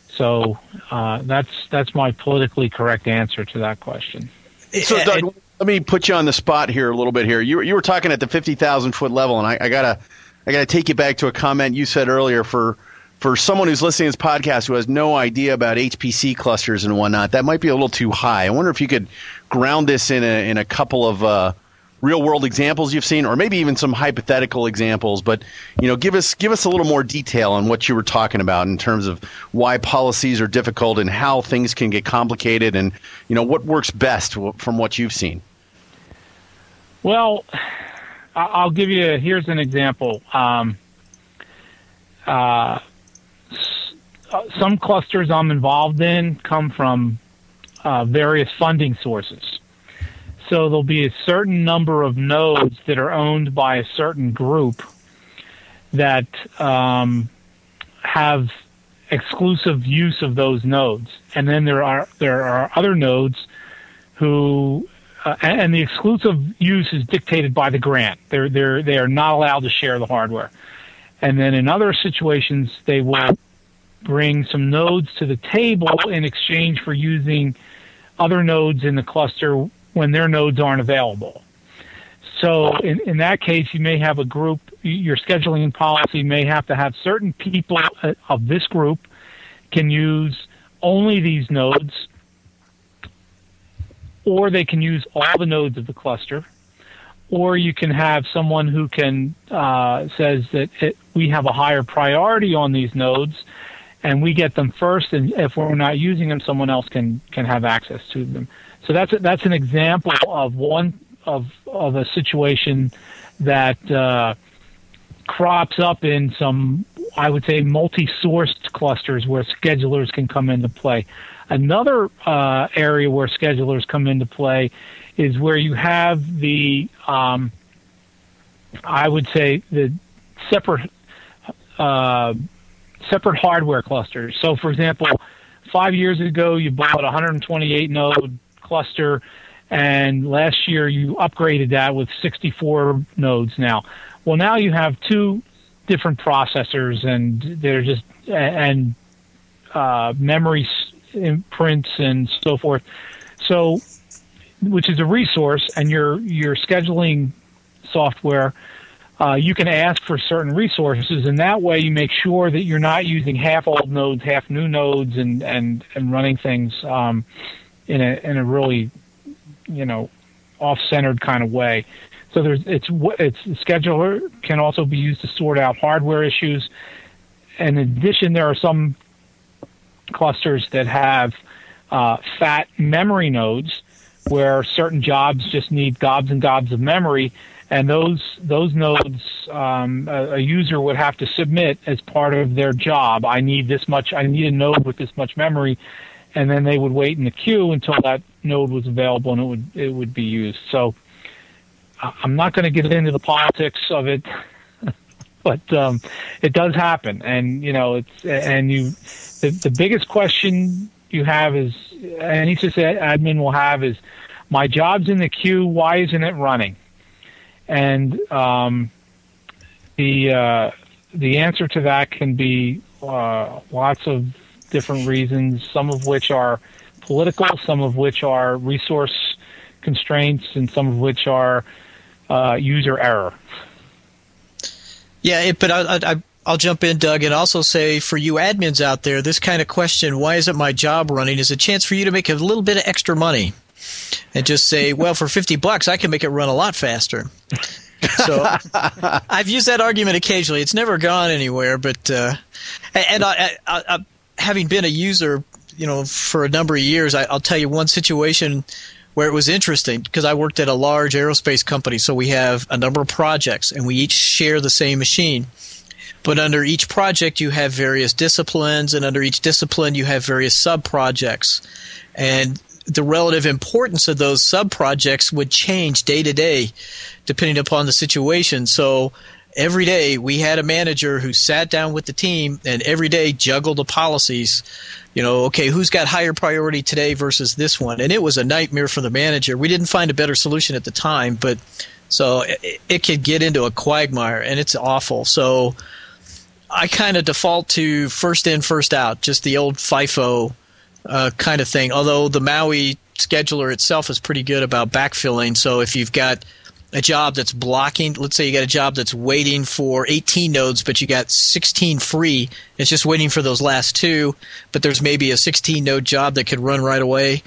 So uh, that's that's my politically correct answer to that question. So, Doug, let me put you on the spot here a little bit. Here, you you were talking at the fifty thousand foot level, and I, I gotta I gotta take you back to a comment you said earlier for for someone who's listening to this podcast who has no idea about HPC clusters and whatnot, that might be a little too high. I wonder if you could ground this in a in a couple of uh, real world examples you've seen, or maybe even some hypothetical examples. But you know, give us give us a little more detail on what you were talking about in terms of why policies are difficult and how things can get complicated, and you know what works best from what you've seen. Well, I'll give you. Here's an example. Um, uh, uh, some clusters I'm involved in come from uh, various funding sources. So there'll be a certain number of nodes that are owned by a certain group that um, have exclusive use of those nodes, and then there are there are other nodes who uh, and the exclusive use is dictated by the grant. They're they're they are not allowed to share the hardware, and then in other situations they will bring some nodes to the table in exchange for using other nodes in the cluster when their nodes aren't available. So in, in that case, you may have a group, your scheduling policy may have to have certain people uh, of this group can use only these nodes, or they can use all the nodes of the cluster, or you can have someone who can uh, says that it, we have a higher priority on these nodes, and we get them first, and if we're not using them, someone else can can have access to them. So that's a, that's an example of one of of a situation that uh, crops up in some, I would say, multi-sourced clusters where schedulers can come into play. Another uh, area where schedulers come into play is where you have the, um, I would say, the separate uh, separate hardware clusters. So, for example, five years ago, you bought a 128 node cluster and last year you upgraded that with 64 nodes now. Well, now you have two different processors, and they're just and uh, memory imprints and so forth. So, which is a resource, and your your scheduling software. Uh, you can ask for certain resources, and that way you make sure that you're not using half old nodes, half new nodes, and and and running things um, in a in a really you know off-centered kind of way. So there's it's it's scheduler can also be used to sort out hardware issues. In addition, there are some clusters that have uh, fat memory nodes where certain jobs just need gobs and gobs of memory, and those those nodes um, a, a, user would have to submit as part of their job. I need this much. I need a node with this much memory, and then they would wait in the queue until that node was available and it would it would be used. So I'm not going to get into the politics of it, <laughs> but um, it does happen, and you know it's and you the, the biggest question you have is any admin will have is my job's in the queue. Why isn't it running? And um, the uh, the answer to that can be uh, lots of different reasons, some of which are political, some of which are resource constraints, and some of which are uh, user error. Yeah, it, but I, I, I'll jump in, Doug, and also say for you admins out there, this kind of question, why isn't my job running, is a chance for you to make a little bit of extra money. And just say, <laughs> well, for 50 bucks, I can make it run a lot faster. so <laughs> I've used that argument occasionally. It's never gone anywhere, but uh, and I, I, I, having been a user, you know, for a number of years, I, will tell you one situation where it was interesting because I worked at a large aerospace company, so we have a number of projects and we each share the same machine. But under each project, you have various disciplines, and under each discipline, you have various sub projects. And the relative importance of those sub projects would change day to day depending upon the situation. So every day we had a manager who sat down with the team and every day juggled the policies. You know, okay, who's got higher priority today versus this one? And it was a nightmare for the manager. We didn't find a better solution at the time, but so it, it could get into a quagmire and it's awful. So I kind of default to first in, first out, just the old FIFO uh, kind of thing. Although the Maui scheduler itself is pretty good about backfilling. So if you've got a job that's blocking, let's say you got a job that's waiting for 18 nodes, but you got 16 free. It's just waiting for those last two, but there's maybe a 16 node job that could run right away.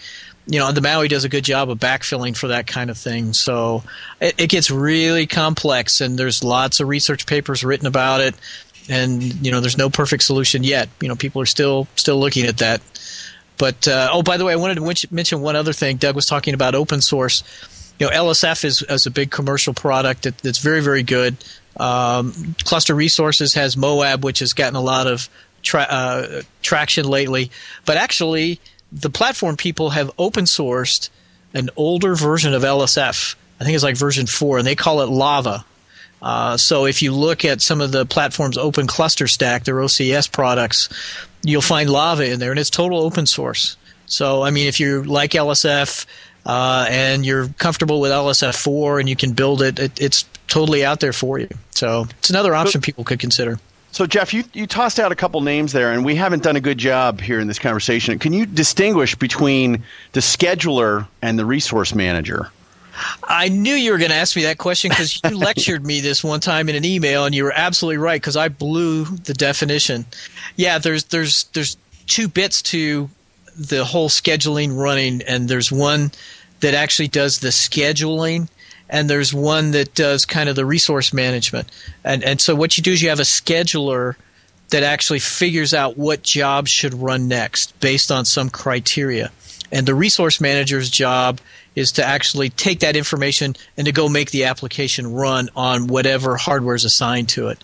You know, the Maui does a good job of backfilling for that kind of thing. So it, it gets really complex, and there's lots of research papers written about it. And you know, there's no perfect solution yet. You know, people are still still looking at that. But uh, oh, by the way, I wanted to mention one other thing. Doug was talking about open source you know, LSF is, is a big commercial product that, that's very, very good. Um, Cluster Resources has Moab, which has gotten a lot of tra- uh, traction lately. But actually, the platform people have open sourced an older version of LSF. I think it's like version four, and they call it Lava. Uh, so if you look at some of the platform's open cluster stack, their OCS products, you'll find Lava in there, and it's total open source. So I mean, if you like LSF uh, and you're comfortable with LSF4 and you can build it, it, it's totally out there for you. So it's another option people could consider. So, Jeff, you, you tossed out a couple names there, and we haven't done a good job here in this conversation. Can you distinguish between the scheduler and the resource manager? I knew you were going to ask me that question because you <laughs> lectured me this one time in an email, and you were absolutely right because I blew the definition. Yeah, there's there's there's two bits to the whole scheduling running, and there's one that actually does the scheduling, and there's one that does kind of the resource management. And and so what you do is you have a scheduler that actually figures out what jobs should run next based on some criteria. And the resource manager's job is to actually take that information and to go make the application run on whatever hardware is assigned to it.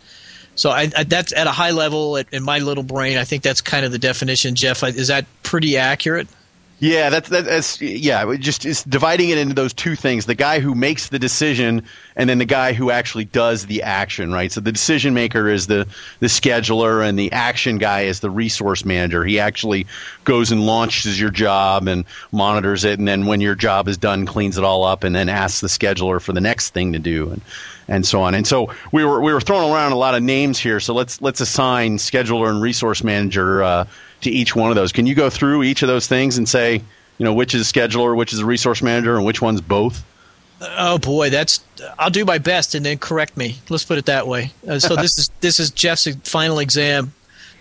So I, I, that's at a high level in my little brain. I think that's kind of the definition. Jeff, is that pretty accurate? Yeah, that's that's yeah. Just it's dividing it into those two things: the guy who makes the decision, and then the guy who actually does the action. Right. So the decision maker is the the scheduler, and the action guy is the resource manager. He actually goes and launches your job and monitors it, and then when your job is done, cleans it all up, and then asks the scheduler for the next thing to do, and and so on. And so we were we were throwing around a lot of names here. So let's let's assign scheduler and resource manager. Uh, to each one of those. Can you go through each of those things and say, you know, which is a scheduler, which is a resource manager, and which one's both? Oh boy, that's I'll do my best and then correct me. Let's put it that way. Uh, so this is <laughs> this is Jeff's final exam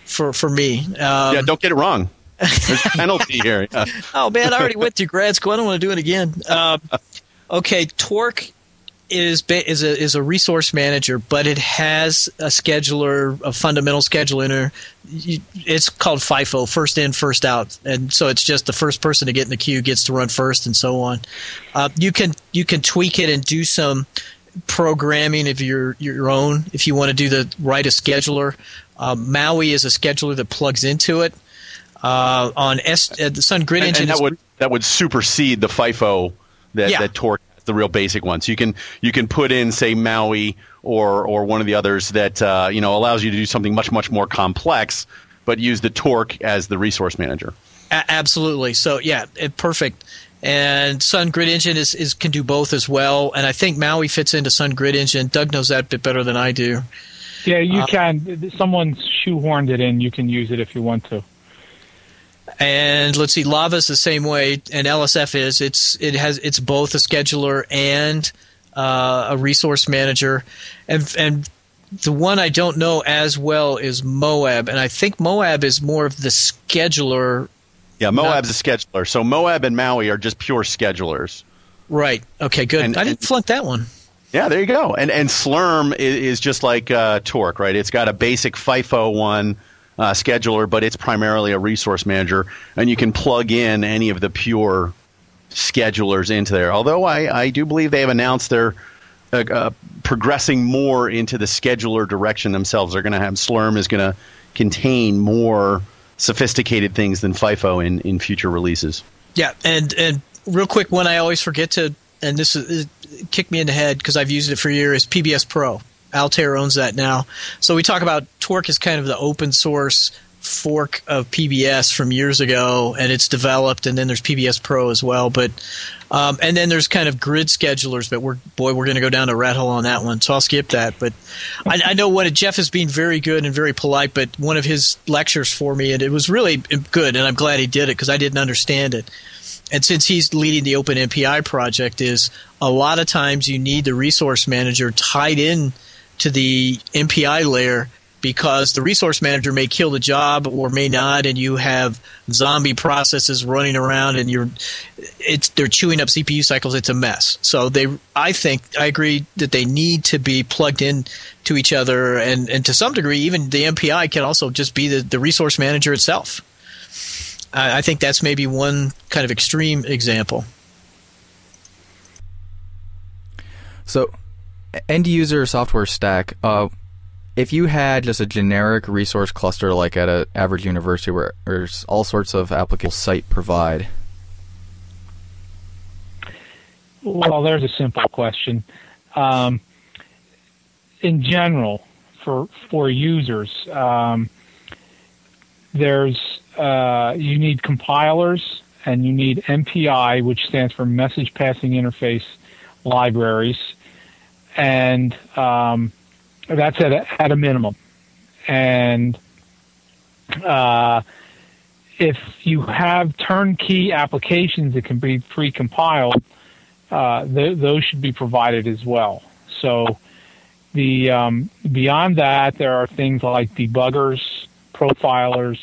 for for me. Um, yeah, don't get it wrong. There's a penalty <laughs> here. Yeah. oh man, I already went through grad school. I don't want to do it again. Um, okay, Torque is is a is a resource manager, but it has a scheduler, a fundamental scheduler. It's called FIFO, first in, first out, and so it's just the first person to get in the queue gets to run first, and so on. Uh, you can you can tweak it and do some programming of your your own if you want to do the write a scheduler. Uh, Maui is a scheduler that plugs into it. Uh, on S, uh, the Sun Grid Engine, and, and that would that would supersede the FIFO that, yeah. that Torque the real basic ones. You can you can put in say Maui or or one of the others that uh, you know allows you to do something much much more complex, but use the torque as the resource manager. A- absolutely. So yeah, it, perfect. And Sun Grid Engine is, is can do both as well. And I think Maui fits into Sun Grid Engine. Doug knows that a bit better than I do. Yeah, you uh, can. Someone shoehorned it in. You can use it if you want to. And let's see, Lava is the same way, and LSF is. It's it has it's both a scheduler and uh, a resource manager, and and the one I don't know as well is Moab, and I think Moab is more of the scheduler. Yeah, Moab's not, a scheduler. So Moab and Maui are just pure schedulers. Right. Okay. Good. And, I didn't and, flunk that one. Yeah, there you go. And and Slurm is, is just like uh, Torque, right? It's got a basic FIFO one uh, scheduler, but it's primarily a resource manager, and you can plug in any of the pure schedulers into there. Although I, I do believe they have announced they're uh, uh, progressing more into the scheduler direction themselves. They're going to have Slurm is going to contain more sophisticated things than FIFO in, in future releases. Yeah, and and real quick, one I always forget to, and this is, kick me in the head because I've used it for years. PBS Pro. Altair owns that now. So we talk about Torque as kind of the open source fork of PBS from years ago, and it's developed, and then there's PBS Pro as well. But um, and then there's kind of grid schedulers, but we're boy, we're going to go down a rat hole on that one, so I'll skip that. But I, I know one Jeff has been very good and very polite, but one of his lectures for me, and it was really good, and I'm glad he did it because I didn't understand it. And since he's leading the Open MPI project, is a lot of times you need the resource manager tied in to the MPI layer because the resource manager may kill the job or may not, and you have zombie processes running around, and you're it's they're chewing up CPU cycles. It's a mess. So they, I think, I agree that they need to be plugged in to each other, and and to some degree, even the MPI can also just be the, the resource manager itself. I, I think that's maybe one kind of extreme example. So end user software stack. Uh, if you had just a generic resource cluster like at an average university where there's all sorts of applications site provide, well, there's a simple question. Um, in general, for for users, um, there's uh, you need compilers and you need MPI, which stands for Message Passing Interface Libraries, and um, that's at a, at a minimum. And uh, if you have turnkey applications that can be pre-compiled, uh, th- those should be provided as well. So the um, beyond that, there are things like debuggers, profilers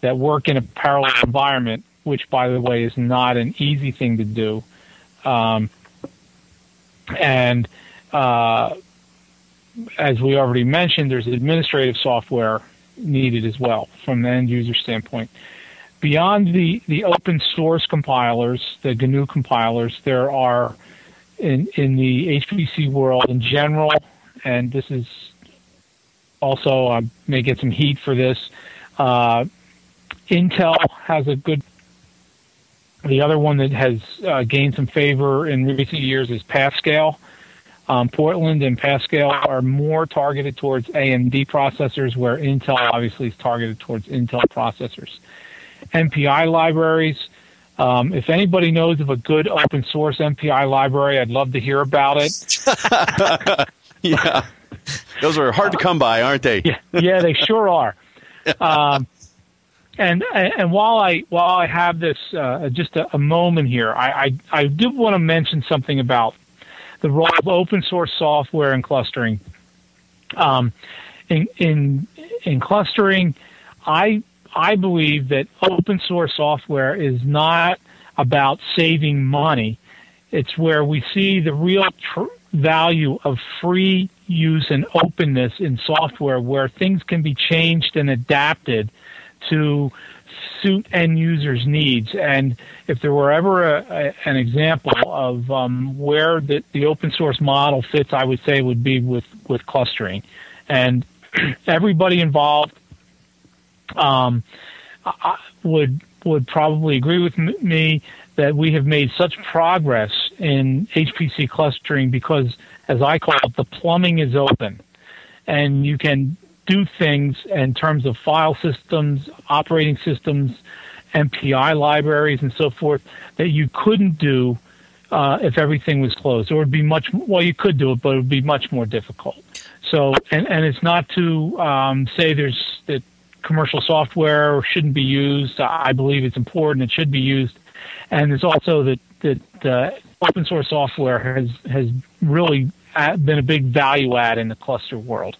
that work in a parallel environment, which, by the way, is not an easy thing to do. Um, and uh, as we already mentioned, there's administrative software needed as well from the end user standpoint. Beyond the, the open source compilers, the GNU compilers, there are in, in the HPC world in general, and this is also, I may get some heat for this. Uh, Intel has a good. The other one that has uh, gained some favor in recent years is PathScale. Um, Portland and PathScale are more targeted towards AMD processors, where Intel obviously is targeted towards Intel processors. MPI libraries. Um, if anybody knows of a good open source MPI library, I'd love to hear about it. <laughs> yeah, those are hard to come by, aren't they? yeah, yeah, they sure are. <laughs> Um, and and while I while I have this uh, just a, a, moment here, I, I I do want to mention something about the role of open source software and clustering. Um, in in in clustering, I I believe that open source software is not about saving money. It's where we see the real tr- value of free use and openness in software where things can be changed and adapted to suit end users' needs. And if there were ever a, a, an example of um, where the, the open source model fits, I would say would be with, with clustering. And <clears throat> everybody involved um, would would probably agree with me that we have made such progress in HPC clustering because, as I call it, the plumbing is open, and you can do things in terms of file systems, operating systems, MPI libraries, and so forth that you couldn't do uh, if everything was closed. It would be much well, you could do it, but it would be much more difficult. So, and, and it's not to um, say there's that commercial software shouldn't be used. I believe it's important; it should be used. And it's also that that uh, open source software has has really been a big value add in the cluster world.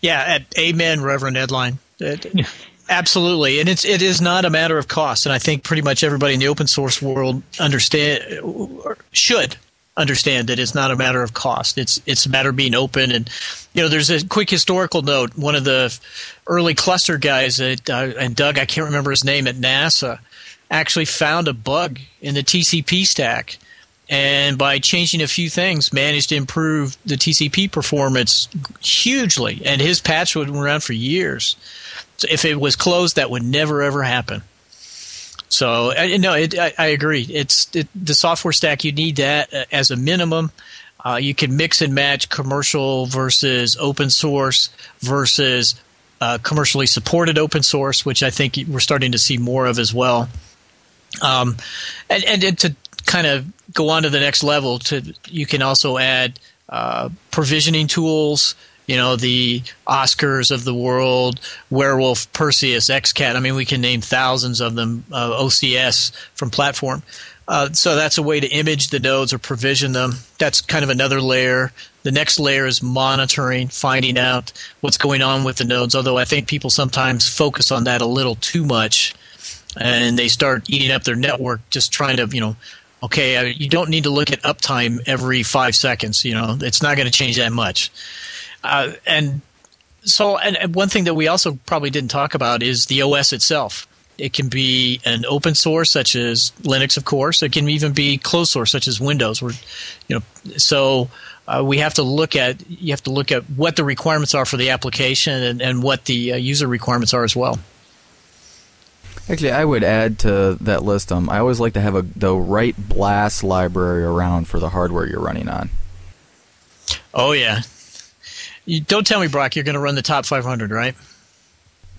Yeah, amen, Reverend Eadline. It, absolutely, and it's it is not a matter of cost, and I think pretty much everybody in the open source world understand should understand that it's not a matter of cost. It's it's a matter of being open. And you know, there's a quick historical note. One of the early cluster guys at uh, and Doug, I can't remember his name at NASA, actually found a bug in the TCP stack and by changing a few things, managed to improve the TCP performance hugely. And his patch would run for years. So if it was closed, that would never ever happen. So no, it, I, I, agree. It's it, the software stack. You need that uh, as a minimum. Uh, you can mix and match commercial versus open source versus uh, commercially supported open source, which I think we're starting to see more of as well. Um, and, and to kind of go on to the next level, to you can also add uh, provisioning tools. You know the OSCARs of the world, Warewulf, Perceus, XCAT. I mean, we can name thousands of them. Uh, OCS from platform. Uh, so that's a way to image the nodes or provision them. That's kind of another layer. The next layer is monitoring, finding out what's going on with the nodes. Although I think people sometimes focus on that a little too much, and they start eating up their network just trying to you know okay, you don't need to look at uptime every five seconds. You know, it's not going to change that much. Uh, and so, and, and one thing that we also probably didn't talk about is the OS itself. It can be an open source, such as Linux, of course. It can even be closed source, such as Windows. Where, you know, so uh, we have to look at you have to look at what the requirements are for the application and, and what the uh, user requirements are as well. Actually, I would add to that list. Um, I always like to have a the right BLAS library around for the hardware you're running on. Oh yeah. You don't tell me, Brock, you're going to run the top 500, right?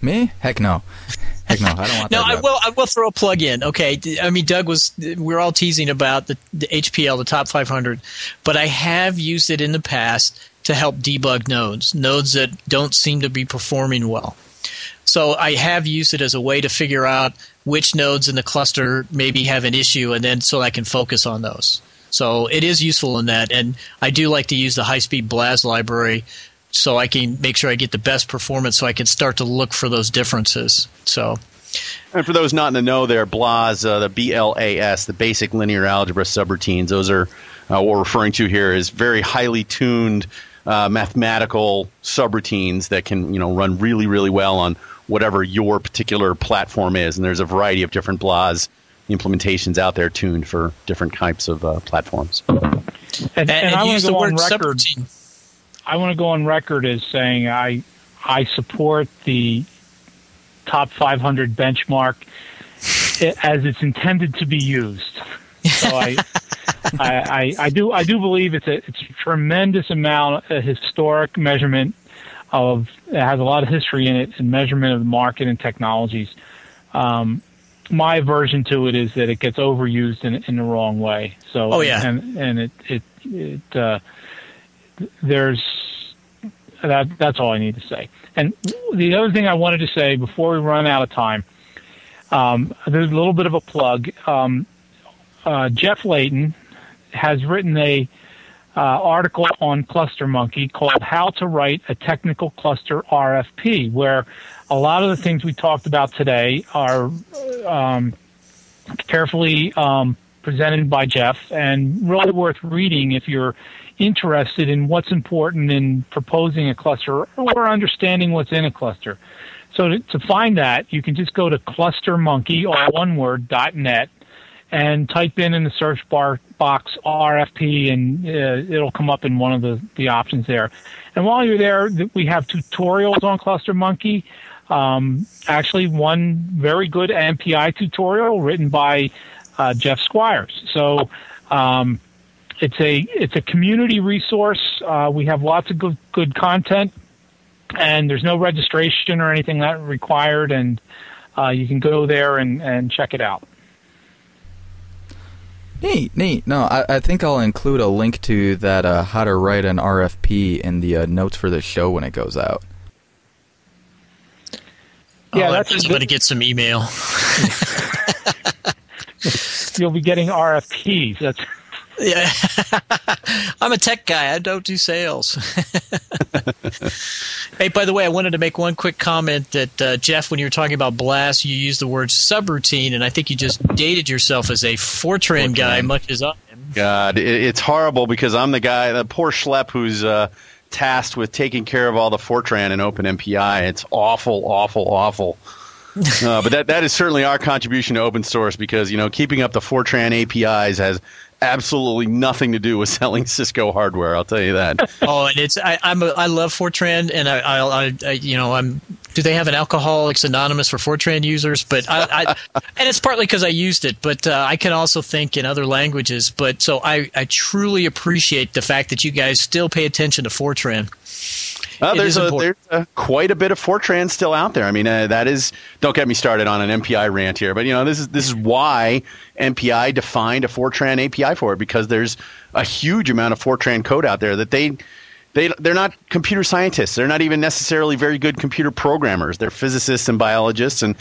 Me? Heck no. Heck no. I don't want <laughs> no, that. I will. I will throw a plug in. Okay. I mean, Doug was. We're all teasing about the, the HPL, the top 500, but I have used it in the past to help debug nodes, nodes that don't seem to be performing well. So I have used it as a way to figure out which nodes in the cluster maybe have an issue, and then so I can focus on those. So it is useful in that, and I do like to use the high-speed BLAS library so I can make sure I get the best performance, so I can start to look for those differences. So. And for those not in the know, there, BLAS, uh, the BLAS, the basic linear algebra subroutines. Those are uh, what we're referring to here is very highly tuned uh, mathematical subroutines that can you know run really really well on whatever your particular platform is. And there's a variety of different BLAS implementations out there tuned for different types of uh, platforms. And, And, and I want to go on record. subroutine. I want to go on record as saying I I support the top 500 benchmark as it's intended to be used. So I, I, I, I do I do believe it's a it's a tremendous amount of historic measurement of it has a lot of history in it and measurement of the market and technologies. Um, my version to it is that it gets overused in in the wrong way. So Oh, yeah. and and it it it uh, there's that that's all I need to say. And the other thing I wanted to say before we run out of time, um, there's a little bit of a plug. Um, uh, Jeff Layton has written a uh, article on Cluster Monkey called "How to Write a Technical Cluster RFP," where a lot of the things we talked about today are um, carefully um, presented by Jeff and really worth reading if you're interested in what's important in proposing a cluster or understanding what's in a cluster. So to, to find that, you can just go to clustermonkey, all one word, dot net, and type in in the search bar box RFP, and uh, it'll come up in one of the, the options there. And while you're there, we have tutorials on Cluster Monkey. Um, actually, one very good MPI tutorial written by uh, Jeff Squyres. So um, it's a it's a community resource. Uh, we have lots of good good content, and there's no registration or anything that required, and uh, you can go there and, and check it out. Neat, neat. No, I, I think I'll include a link to that uh, how to write an RFP in the uh, notes for the show when it goes out. Yeah, oh, that's- I'm going to get some email. <laughs> You'll be getting RFPs. That's Yeah, <laughs> I'm a tech guy. I don't do sales. <laughs> hey, by the way, I wanted to make one quick comment that uh, Jeff, when you were talking about BLAS, you used the word subroutine, and I think you just dated yourself as a Fortran, guy, much as I am. God, it, it's horrible because I'm the guy, the poor schlep who's uh, tasked with taking care of all the Fortran and OpenMPI. It's awful, awful, awful. <laughs> uh, but that that is certainly our contribution to open source because you know keeping up the Fortran APIs has absolutely nothing to do with <laughs> selling Cisco hardware. I'll tell you that. <laughs> Oh, and it's I, I'm a, I love Fortran, and I, I, I, I you know I'm. Do they have an Alcoholics Anonymous for Fortran users? But I, I <laughs> and it's partly because I used it, but uh, I can also think in other languages. But so I, I truly appreciate the fact that you guys still pay attention to Fortran. Uh, there's a, there's a, quite a bit of Fortran still out there. I mean, uh, that is don't get me started on an MPI rant here, but you know this is this is why MPI defined a Fortran API for it because there's a huge amount of Fortran code out there that they they they're not computer scientists. They're not even necessarily very good computer programmers. They're physicists and biologists, and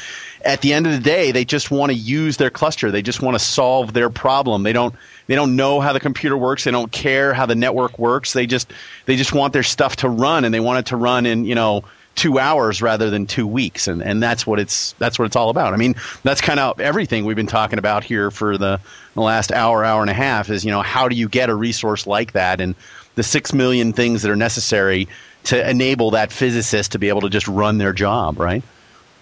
at the end of the day, they just want to use their cluster. They just want to solve their problem. They don't they don't know how the computer works. They don't care how the network works. They just they just want their stuff to run, and they want it to run in you know two hours rather than two weeks, and and that's what it's that's what it's all about. I mean, that's kind of everything we've been talking about here for the, the last hour hour and a half is you know how do you get a resource like that and the six million things that are necessary to enable that physicist to be able to just run their job, right?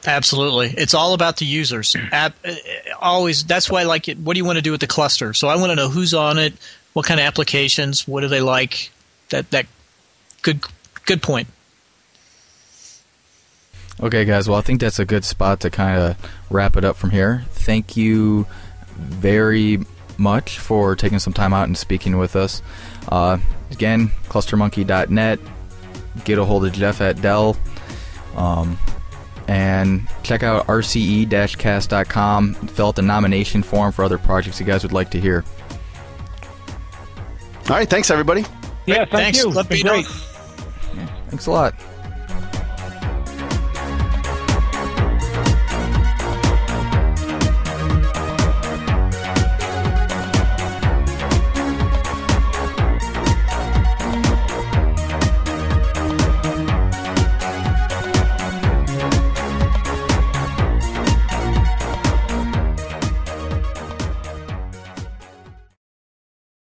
Absolutely, it's all about the users. App, uh, always, that's why I like it. What do you want to do with the cluster? So I want to know who's on it, what kind of applications, what do they like. That that good good point. Okay, guys. Well, I think that's a good spot to kind of wrap it up from here. Thank you very much for taking some time out and speaking with us. Uh, again, clustermonkey.net. Get a hold of Jeff at Dell. Um, and check out rce-cast.com. Fill out the nomination form for other projects you guys would like to hear. All right, thanks everybody. Yeah, thank Thanks. you. Let Been me know. great. Thanks a lot.